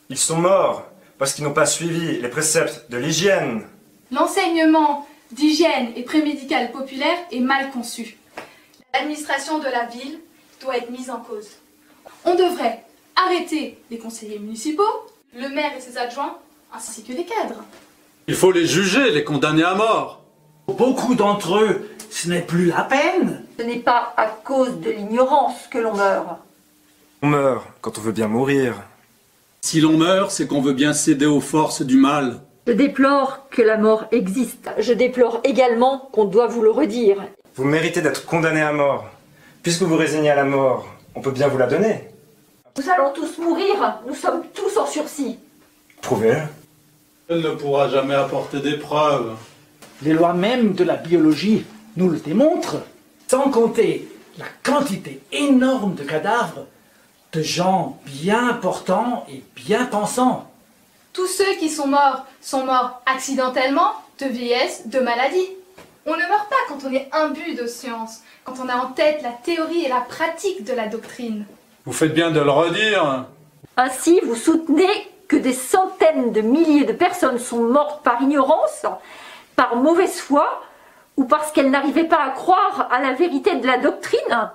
Ils sont morts parce qu'ils n'ont pas suivi les préceptes de l'hygiène. L'enseignement d'hygiène et prémédical populaire est mal conçu. L'administration de la ville doit être mise en cause. On devrait arrêter les conseillers municipaux, le maire et ses adjoints, ainsi que les cadres. Il faut les juger, les condamner à mort. Beaucoup d'entre eux, ce n'est plus la peine. Ce n'est pas à cause de l'ignorance que l'on meurt. On meurt quand on veut bien mourir. Si l'on meurt, c'est qu'on veut bien céder aux forces du mal. Je déplore que la mort existe. Je déplore également qu'on doit vous le redire. Vous méritez d'être condamné à mort. Puisque vous résignez à la mort, on peut bien vous la donner. Nous allons tous mourir. Nous sommes tous en sursis. Prouvez-le. Elle ne pourra jamais apporter des preuves. Les lois mêmes de la biologie nous le démontrent. Sans compter la quantité énorme de cadavres de gens bien portants et bien pensants. Tous ceux qui sont morts sont morts accidentellement, de vieillesse, de maladie. On ne meurt pas quand on est imbu de science, quand on a en tête la théorie et la pratique de la doctrine. Vous faites bien de le redire. Ainsi, vous soutenez que des centaines de milliers de personnes sont mortes par ignorance, par mauvaise foi Ou parce qu'elle n'arrivait pas à croire à la vérité de la doctrine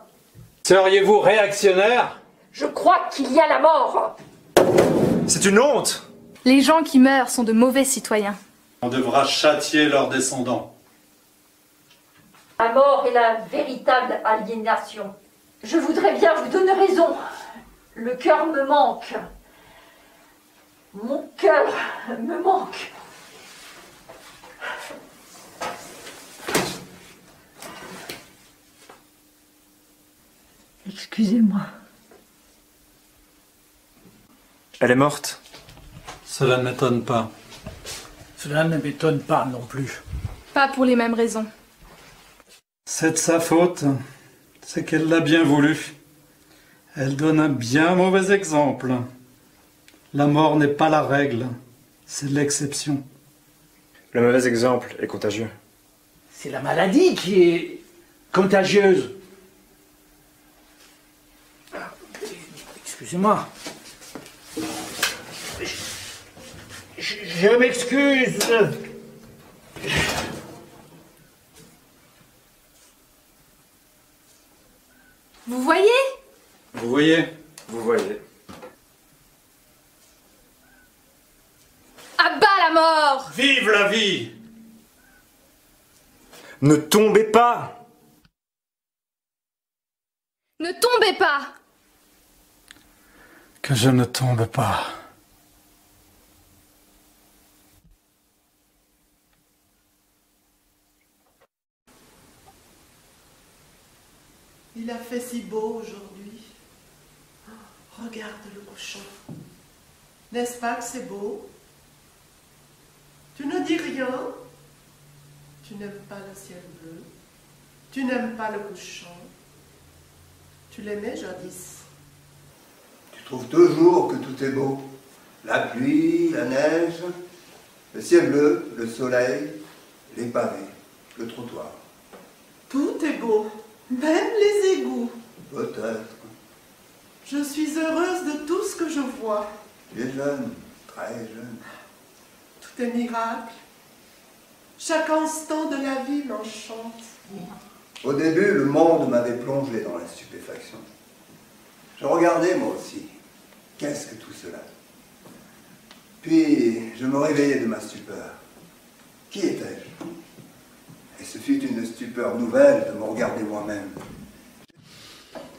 Seriez-vous réactionnaire? Je crois qu'il y a la mort. C'est une honte Les gens qui meurent sont de mauvais citoyens. On devra châtier leurs descendants. La mort est la véritable aliénation. Je voudrais bien vous donner raison. Le cœur me manque. Mon cœur me manque. Excusez-moi. Elle est morte? Cela ne m'étonne pas. Cela ne m'étonne pas non plus. Pas pour les mêmes raisons. C'est de sa faute. C'est qu'elle l'a bien voulu. Elle donne un bien mauvais exemple. La mort n'est pas la règle, c'est l'exception. Le mauvais exemple est contagieux. C'est la maladie qui est contagieuse. Excusez-moi. Je, je m'excuse. Vous voyez? Vous voyez? Vous voyez. À bas la mort Vive la vie Ne tombez pas Ne tombez pas Que je ne tombe pas. Il a fait si beau aujourd'hui. Oh, regarde le couchant. N'est-ce pas que c'est beau? Tu ne dis rien Tu n'aimes pas le ciel bleu Tu n'aimes pas le couchant Tu l'aimais jadis Tu trouves toujours que tout est beau. La pluie, la neige, le ciel bleu, le soleil, les pavés, le trottoir. Tout est beau, même les égouts. Peut-être. Je suis heureuse de tout ce que je vois. Tu es jeune, très jeune. Tout est miracle. Chaque instant de la vie m'enchante. Au début, le monde m'avait plongé dans la stupéfaction. Je regardais moi aussi. Qu'est-ce que tout cela? Puis je me réveillais de ma stupeur. Qui étais-je? Et ce fut une stupeur nouvelle de me regarder moi-même.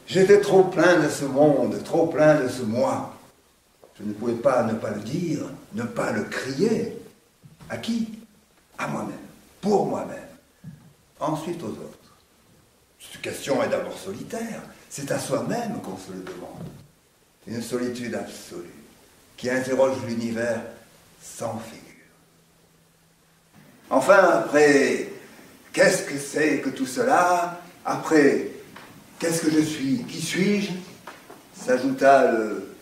J'étais trop plein de ce monde, trop plein de ce moi. Je ne pouvais pas ne pas le dire, ne pas le crier. À qui? À moi-même, pour moi-même. Ensuite aux autres. Cette question est d'abord solitaire. C'est à soi-même qu'on se le demande. Une solitude absolue qui interroge l'univers sans figure. Enfin, après, qu'est-ce que c'est que tout cela? Après, qu'est-ce que je suis? Qui suis-je? S'ajouta le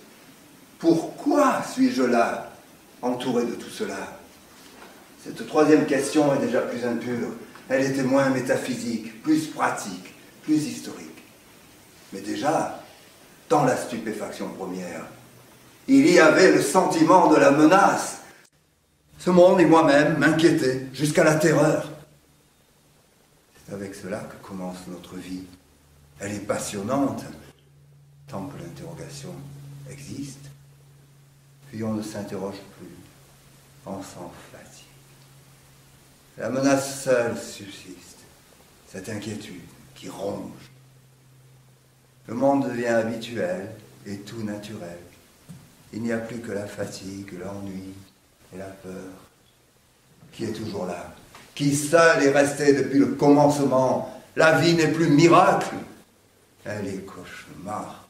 pourquoi suis-je là, entouré de tout cela Cette troisième question est déjà plus impure. Elle était moins métaphysique, plus pratique, plus historique. Mais déjà, dans la stupéfaction première, il y avait le sentiment de la menace. Ce monde et moi-même m'inquiétaient jusqu'à la terreur. C'est avec cela que commence notre vie. Elle est passionnante, tant que l'interrogation existe. Puis on ne s'interroge plus, on s'en fatigue. La menace seule subsiste, cette inquiétude qui ronge. Le monde devient habituel et tout naturel. Il n'y a plus que la fatigue, l'ennui et la peur, qui est toujours là, qui seul est resté depuis le commencement. La vie n'est plus miracle, elle est cauchemar.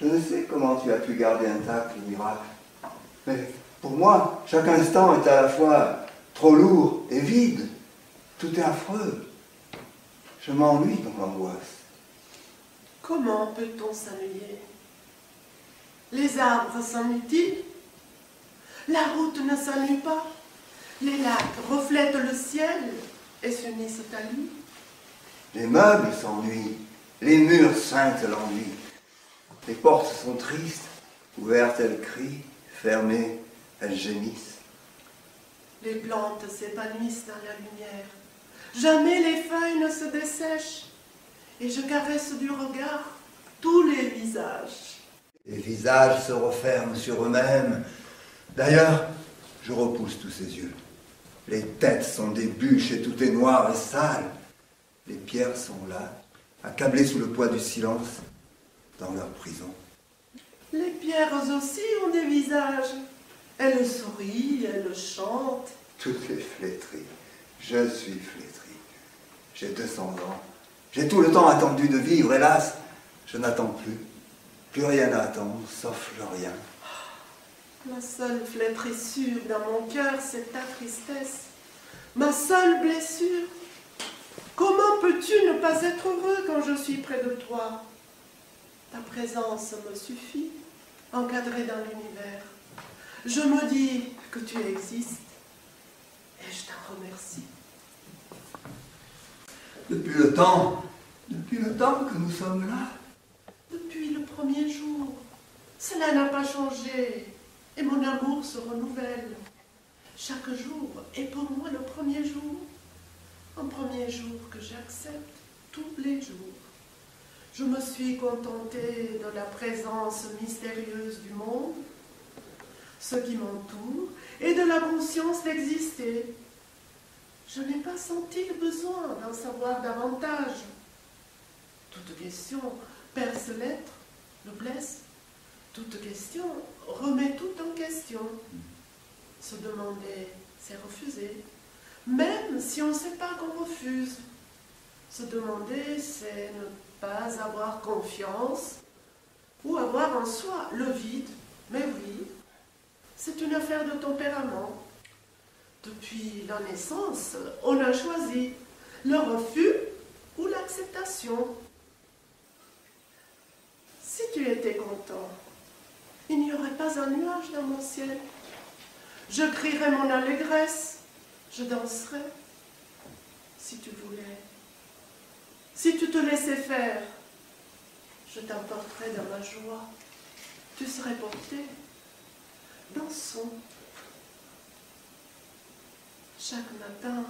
Je ne sais comment tu as pu garder intact le miracle, mais pour moi, chaque instant est à la fois trop lourd et vide. Tout est affreux. Je m'ennuie dans l'angoisse. Comment peut-on s'ennuyer? Les arbres s'ennuient-ils? La route ne s'ennuie pas? Les lacs reflètent le ciel et s'unissent à lui? Les meubles s'ennuient, les murs sentent l'ennui. Les portes sont tristes, ouvertes elles crient, fermées elles gémissent. Les plantes s'épanouissent dans la lumière. Jamais les feuilles ne se dessèchent. Et je caresse du regard tous les visages. Les visages se referment sur eux-mêmes. D'ailleurs, je repousse tous ces yeux. Les têtes sont des bûches et tout est noir et sale. Les pierres sont là, accablées sous le poids du silence, dans leur prison. Les pierres aussi ont des visages. Elles sourient, elles chantent. Tout est flétri. Je suis flétri. J'ai 200 ans. J'ai tout le temps attendu de vivre, hélas. Je n'attends plus. Plus rien à attendre, sauf le rien. La seule flétrissure dans mon cœur, c'est ta tristesse. Ma seule blessure. Comment peux-tu ne pas être heureux quand je suis près de toi? Ta présence me suffit, encadrée dans l'univers. Je me dis que tu existes et je t'en remercie. Depuis le temps, depuis le temps que nous sommes là, Depuis le premier jour, cela n'a pas changé et mon amour se renouvelle. Chaque jour est pour moi le premier jour, un premier jour que j'accepte tous les jours. Je me suis contentée de la présence mystérieuse du monde, ce qui m'entoure, et de la conscience d'exister. Je n'ai pas senti le besoin d'en savoir davantage. Toute question perce l'être, le blesse. Toute question remet tout en question. Se demander, c'est refuser. Même si on ne sait pas qu'on refuse. Se demander, c'est ne pas avoir confiance ou avoir en soi le vide. Mais oui, c'est une affaire de tempérament. Depuis la naissance, on a choisi le refus ou l'acceptation. Si tu étais content, il n'y aurait pas un nuage dans mon ciel. Je crierais mon allégresse, je danserais, si tu voulais. Si tu te laissais faire, je t'emporterais dans ma joie. Tu serais porté. Dansons. Chaque matin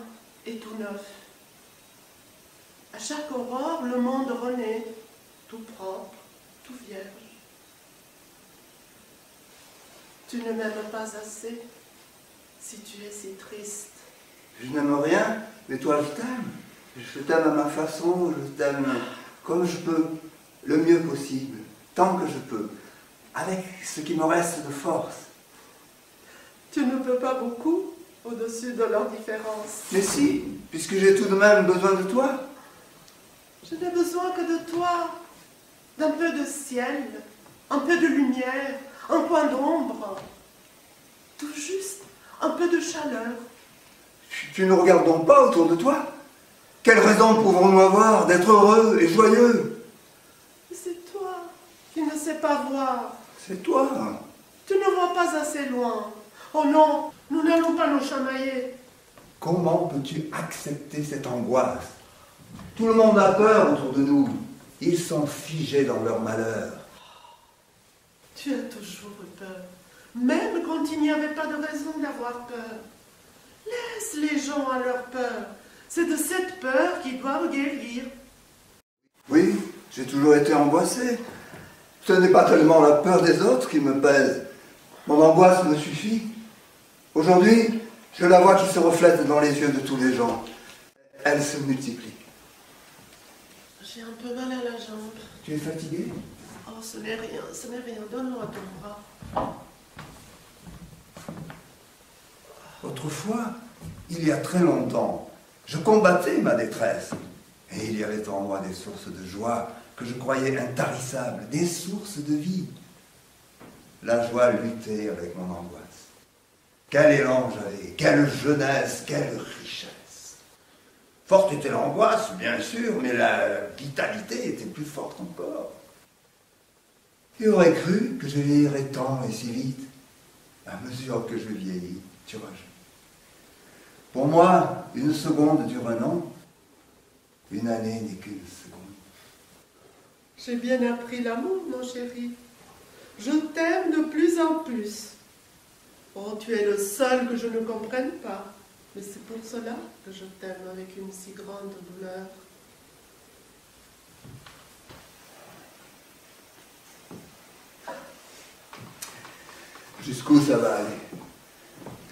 est tout neuf. À chaque aurore, le monde renaît, tout propre, tout vierge. Tu ne m'aimes pas assez si tu es si triste. je n'aime rien, mais toi je t'aime. Je t'aime à ma façon, je t'aime comme je peux, le mieux possible, tant que je peux, avec ce qui me reste de force. Tu ne peux pas beaucoup au-dessus de leurs différences. Mais si, puisque j'ai tout de même besoin de toi. Je n'ai besoin que de toi, d'un peu de ciel, un peu de lumière, un point d'ombre, tout juste un peu de chaleur. Tu, tu ne regardes donc pas autour de toi Quelle raison pouvons-nous avoir d'être heureux et joyeux? C'est toi qui ne sais pas voir. C'est toi. Tu ne vois pas assez loin. Oh non, nous n'allons pas nous chamailler. Comment peux-tu accepter cette angoisse? Tout le monde a peur autour de nous. Ils sont figés dans leur malheur. Tu as toujours eu peur, même quand il n'y avait pas de raison d'avoir peur. Laisse les gens à leur peur. C'est de cette peur qu'ils doivent guérir. Oui, j'ai toujours été angoissé. Ce n'est pas tellement la peur des autres qui me pèse. Mon angoisse me suffit. Aujourd'hui, je la vois qui se reflète dans les yeux de tous les gens. Elle se multiplie. J'ai un peu mal à la jambe. Tu es fatigué Oh, ce n'est rien, ce n'est rien. Donne-moi ton bras. Autrefois, il y a très longtemps, je combattais ma détresse. Et il y avait en moi des sources de joie que je croyais intarissables, des sources de vie. La joie luttait avec mon angoisse. Quel élan j'avais, quelle jeunesse, quelle richesse. Forte était l'angoisse, bien sûr, mais la vitalité était plus forte encore. Qui aurait cru que je vieillirais tant et si vite À mesure que je vieillis, tu vois. Pour moi, une seconde dure un an, une année n'est qu'une seconde. J'ai bien appris l'amour, mon chéri. Je t'aime de plus en plus. Oh, tu es le seul que je ne comprenne pas. Mais c'est pour cela que je t'aime avec une si grande douleur. Jusqu'où ça va aller?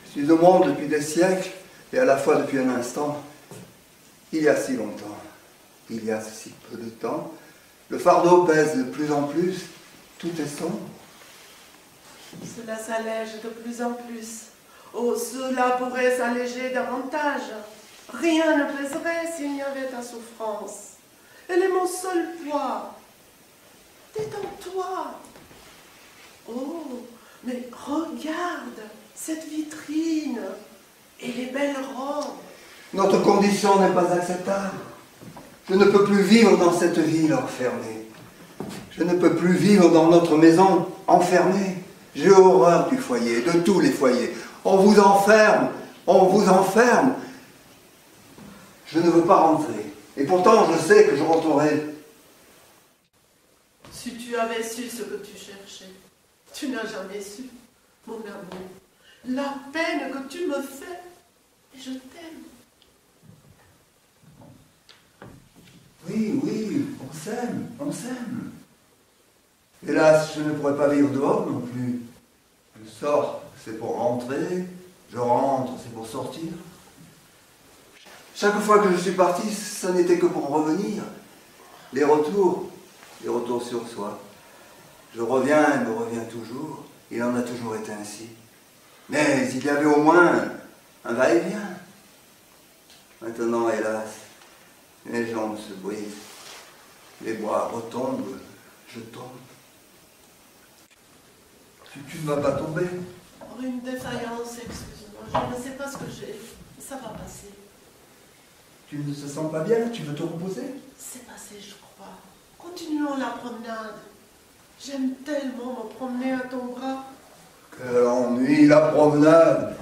Je suis au monde depuis des siècles et à la fois depuis un instant. Il y a si longtemps, il y a si peu de temps, le fardeau pèse de plus en plus, tout est sombre. Cela s'allège de plus en plus. Oh, cela pourrait s'alléger davantage. Rien ne pèserait s'il n'y avait ta souffrance. Elle est mon seul poids. Détends-toi. Oh, mais regarde cette vitrine et les belles robes. Notre condition n'est pas acceptable. Je ne peux plus vivre dans cette ville enfermée. Je ne peux plus vivre dans notre maison enfermée. J'ai horreur du foyer, de tous les foyers. On vous enferme, on vous enferme. Je ne veux pas rentrer. Et pourtant, je sais que je rentrerai. Si tu avais su ce que tu cherchais, tu n'as jamais su, mon amour, la peine que tu me fais. Et je t'aime. Oui, oui, on s'aime, on s'aime. Hélas, je ne pourrais pas vivre dehors non plus. Je sors, c'est pour rentrer. Je rentre, c'est pour sortir. Chaque fois que je suis parti, ça n'était que pour revenir. Les retours, les retours sur soi. Je reviens me reviens toujours. Il en a toujours été ainsi. Mais il y avait au moins un va-et-vient. Maintenant, hélas, les jambes se brisent. Les bras retombent. Je tombe. Tu, tu ne vas pas tomber Oh, une défaillance, excuse-moi. Je ne sais pas ce que j'ai. Ça va passer. Tu ne te sens pas bien Tu veux te reposer C'est passé, je crois. Continuons la promenade. J'aime tellement me promener à ton bras. Quel ennui, la promenade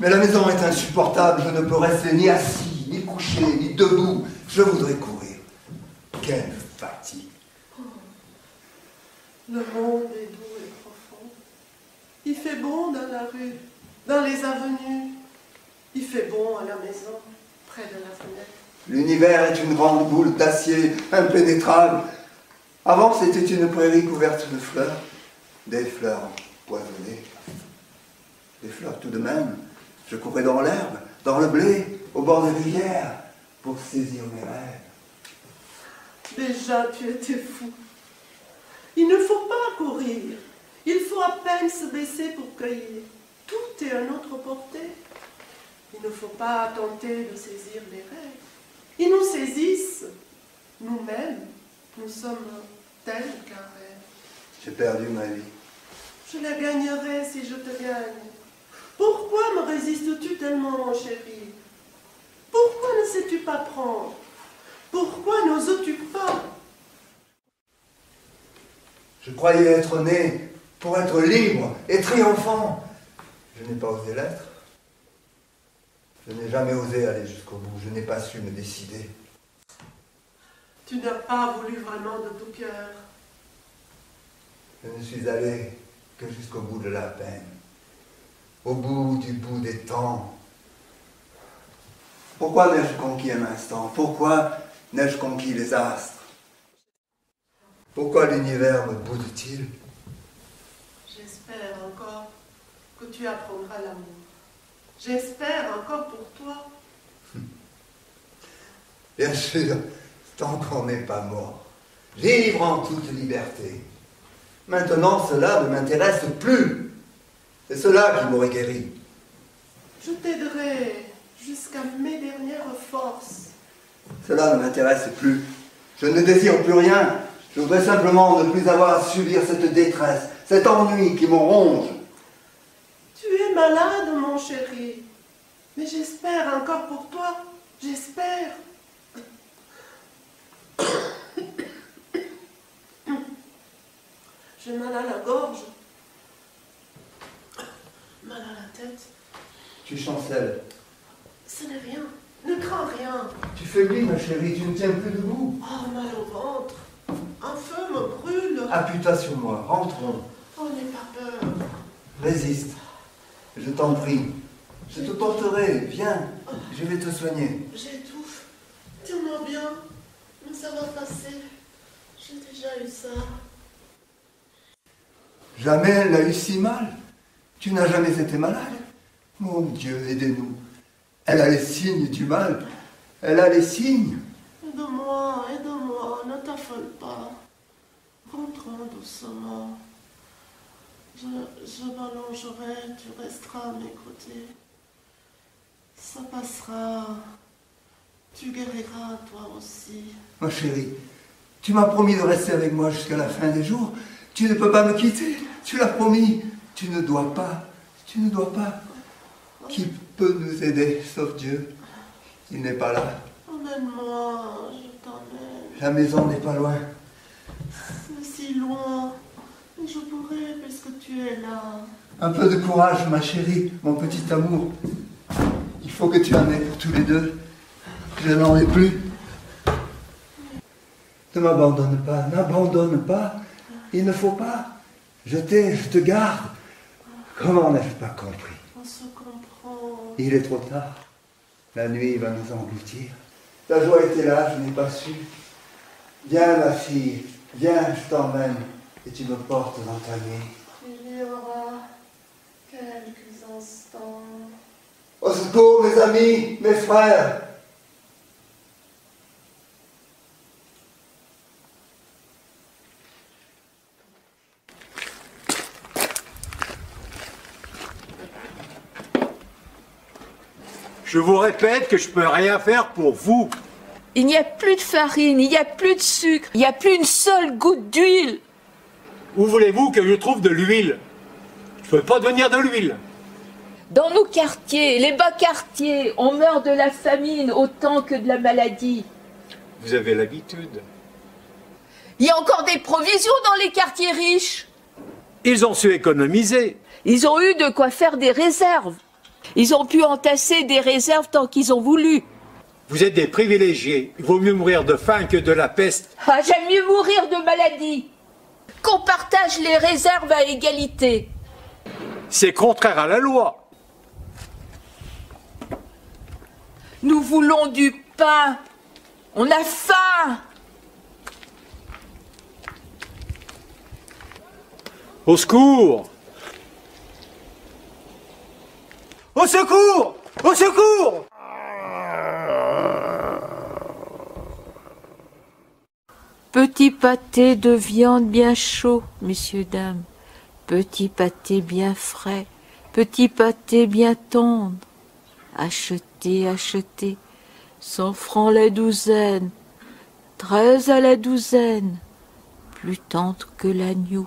Mais la maison est insupportable. Je ne peux rester ni assis, ni couché, ni debout. Je voudrais courir. Quelle fatigue Le monde est doux. Il fait bon dans la rue, dans les avenues. Il fait bon à la maison, près de la fenêtre. L'univers est une grande boule d'acier impénétrable. Avant, c'était une prairie couverte de fleurs, des fleurs poisonnées. Des fleurs tout de même. Je courais dans l'herbe, dans le blé, au bord des rivières, pour saisir mes rêves. Déjà, tu étais fou. Il ne faut pas courir. Il faut à peine se baisser pour cueillir. Tout est à notre portée. Il ne faut pas tenter de saisir les rêves. Ils nous saisissent. Nous-mêmes, nous sommes tels qu'un rêve. J'ai perdu ma vie. Je la gagnerai si je te gagne. Pourquoi me résistes-tu tellement, mon chéri Pourquoi ne sais-tu pas prendre? Pourquoi n'oses-tu pas? Je croyais être né pour être libre et triomphant. Je n'ai pas osé l'être. Je n'ai jamais osé aller jusqu'au bout. Je n'ai pas su me décider. Tu n'as pas voulu vraiment de tout cœur. Je ne suis allé que jusqu'au bout de la peine. Au bout du bout des temps. Pourquoi n'ai-je conquis un instant? Pourquoi n'ai-je conquis les astres? Pourquoi l'univers me boude-t-il J'espère encore que tu apprendras l'amour. J'espère encore pour toi. Bien sûr, tant qu'on n'est pas mort. Vivre en toute liberté. Maintenant, cela ne m'intéresse plus. C'est cela qui m'aurait guéri. Je t'aiderai jusqu'à mes dernières forces. Cela ne m'intéresse plus. Je ne désire plus rien. Je voudrais simplement ne plus avoir à subir cette détresse, cet ennui qui me ronge. Malade, mon chéri. Mais j'espère encore pour toi. J'espère. J'ai mal à la gorge. Mal à la tête. Tu chancelles. Ce n'est rien. Ne crains rien. Tu faiblis, ma chérie, tu ne tiens plus debout. Oh, mal au ventre. Un feu me brûle. Appuie-toi sur moi, rentrons. Oh, n'aie pas peur. Résiste. Je t'en prie. Je te porterai. Viens. Je vais te soigner. J'étouffe. Tiens-moi bien. Mais ça va passer. J'ai déjà eu ça. Jamais elle n'a eu si mal. Tu n'as jamais été malade. Mon Dieu, aidez-nous. Elle a les signes du mal. Elle a les signes. Aide-moi, aide-moi, ne t'affole pas. Rentrons doucement. Je, je m'allongerai, tu resteras à mes côtés. Ça passera. Tu guériras toi aussi. Ma chérie, tu m'as promis de rester avec moi jusqu'à la fin des jours. Tu ne peux pas me quitter. Tu l'as promis. Tu ne dois pas. Tu ne dois pas. Qui peut nous aider sauf Dieu? Il n'est pas là. Emmène-moi, je t'emmène. La maison n'est pas loin. C'est si loin. Je pourrais puisque tu es là. Un peu de courage, ma chérie, mon petit amour. Il faut que tu en aies pour tous les deux. Je n'en ai plus. Ne m'abandonne pas, n'abandonne pas. Il ne faut pas. Je t'ai, je te garde. Comment n'ai-je pas compris? On se comprend. Il est trop tard. La nuit va nous engloutir. Ta joie était là, je n'ai pas su. Viens, ma fille, viens, je t'emmène et tu me portes dans ta nuit. Il y aura quelques instants. Au secours, mes amis, mes frères. Je vous répète que je peux rien faire pour vous. Il n'y a plus de farine, il n'y a plus de sucre, il n'y a plus une seule goutte d'huile. Où voulez-vous que je trouve de l'huile? Je peux pas devenir de l'huile. Dans nos quartiers, les bas quartiers, on meurt de la famine autant que de la maladie. Vous avez l'habitude. Il y a encore des provisions dans les quartiers riches. Ils ont su économiser. Ils ont eu de quoi faire des réserves. Ils ont pu entasser des réserves tant qu'ils ont voulu. Vous êtes des privilégiés. Il vaut mieux mourir de faim que de la peste. Ah, j'aime mieux mourir de maladie. Qu'on partage les réserves à égalité. C'est contraire à la loi. Nous voulons du pain. On a faim. Au secours Au secours Au secours Petit pâté de viande bien chaud, messieurs, dames. Petit pâté bien frais. Petit pâté bien tendre. Achetez, achetez. Cent francs la douzaine. Treize à la douzaine. Plus tendre que l'agneau.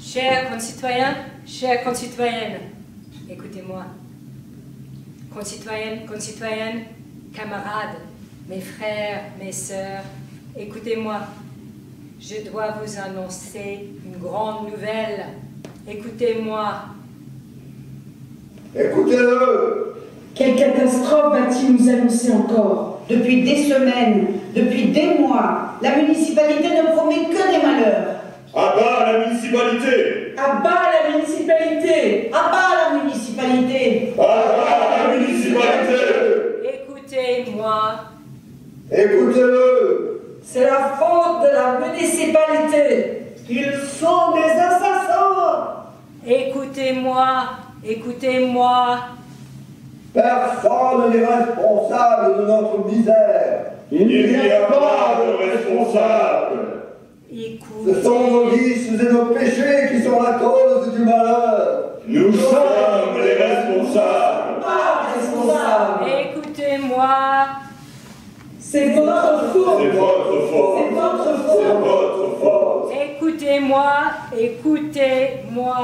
Chers concitoyens, chères concitoyennes, écoutez-moi. Concitoyennes, concitoyennes, camarades, mes frères, mes sœurs, écoutez-moi. Je dois vous annoncer une grande nouvelle. Écoutez-moi. Écoutez-le Quelle catastrophe va-t-il nous annoncer encore? Depuis des semaines, depuis des mois, la municipalité ne promet que des malheurs. À bas la municipalité À bas la municipalité À bas la municipalité À bas la municipalité Écoutez-moi. Écoutez-le C'est la faute de la municipalité Ils sont des assassins Écoutez-moi. Écoutez-moi. Personne n'est responsable de notre misère. Il n'y a pas de responsable Ce sont nos vices et nos péchés qui sont la cause du malheur. Nous sommes les responsables Pas responsable Écoutez-moi. C'est votre faute C'est votre faute C'est votre C'est faute votre faute Écoutez-moi. Écoutez-moi.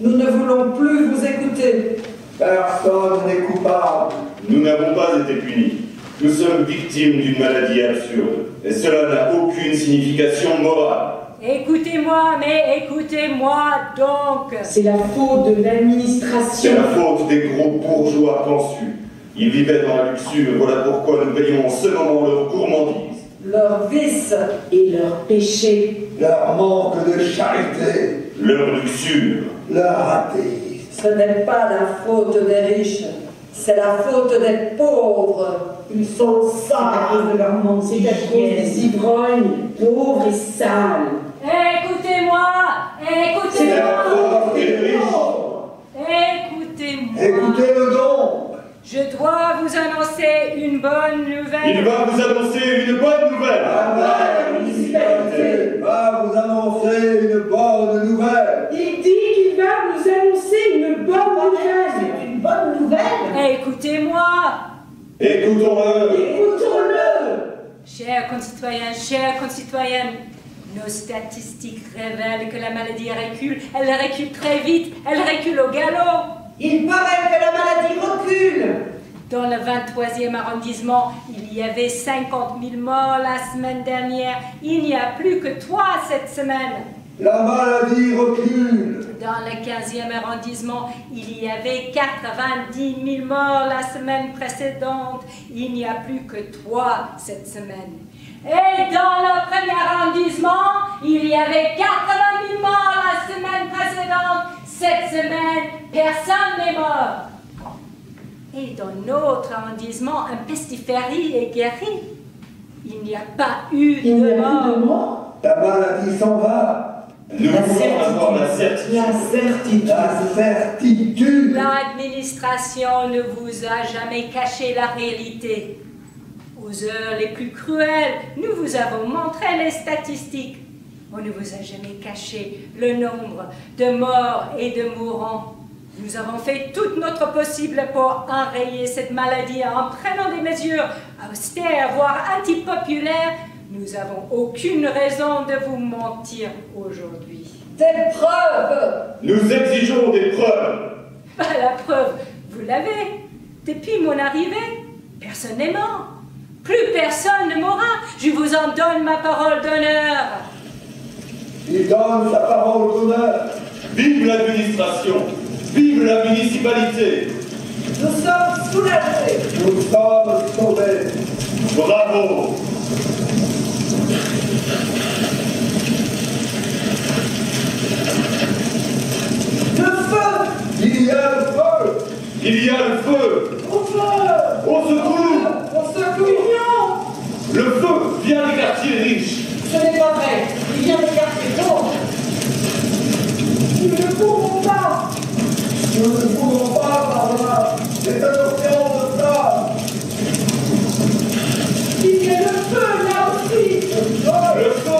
Nous ne voulons plus vous écouter. Personne n'est coupable. Nous n'avons pas été punis. Nous sommes victimes d'une maladie absurde. Et cela n'a aucune signification morale. Écoutez-moi, mais écoutez-moi donc. C'est la faute de l'administration. C'est la faute des gros bourgeois pensus. Ils vivaient dans la luxure, voilà pourquoi nous payons en ce moment leur gourmandise. Leurs vices et leurs péchés. Leur manque de charité. Leur luxure. Leur raté. Ce n'est pas la faute des riches, c'est la faute des pauvres. Ils sont sales à cause de leur manque C'est à cause des ivrognes, pauvres et sales. Écoutez-moi, C'est la écoutez-moi. Écoutez-moi. Écoutez-le donc. Je dois vous annoncer une bonne nouvelle. Il va vous annoncer une bonne nouvelle. La municipalité va vous annoncer une bonne nouvelle. Il dit qu'il va nous annoncer une bonne nouvelle. Une bonne nouvelle Écoutez-moi. Écoutons-le. Écoutons-le. Chers concitoyens, chères concitoyennes, nos statistiques révèlent que la maladie recule. Elle recule très vite. Elle recule au galop. Il paraît que la maladie recule. Dans le 23e arrondissement, il y avait 50 000 morts la semaine dernière. Il n'y a plus que trois cette semaine. La maladie recule. Dans le 15e arrondissement, il y avait 90 000 morts la semaine précédente. Il n'y a plus que trois cette semaine. Et dans le premier arrondissement, il y avait 80 000 morts la semaine précédente. Cette semaine, personne n'est mort. Et dans notre arrondissement, un pestiférie est guéri. Il n'y a pas eu Il n'y de a plus mort. de mort. La maladie s'en va. Nous voulons avoir la certitude. La certitude. La certitude. L'administration ne vous a jamais caché la réalité. Aux heures les plus cruelles, nous vous avons montré les statistiques. On ne vous a jamais caché le nombre de morts et de mourants. Nous avons fait tout notre possible pour enrayer cette maladie en prenant des mesures austères, voire antipopulaires. Nous n'avons aucune raison de vous mentir aujourd'hui. Des preuves Nous exigeons des preuves. Bah, la preuve, vous l'avez. Depuis mon arrivée, personne n'est mort. Plus personne ne mourra. Je vous en donne ma parole d'honneur. Il donne sa parole d'honneur. Vive l'administration. Vive la municipalité. Nous sommes soulagés. Nous sommes sauvés. Bravo. Il y a le feu. Il y a le feu. Au feu. Au secours. Au secours. Le feu vient des quartiers riches. Ce n'est pas vrai. Il vient des quartiers pauvres. Nous ne pourrons pas. Nous ne pourrons pas, par là C'est un océan de sable Il y a le feu là aussi. Le feu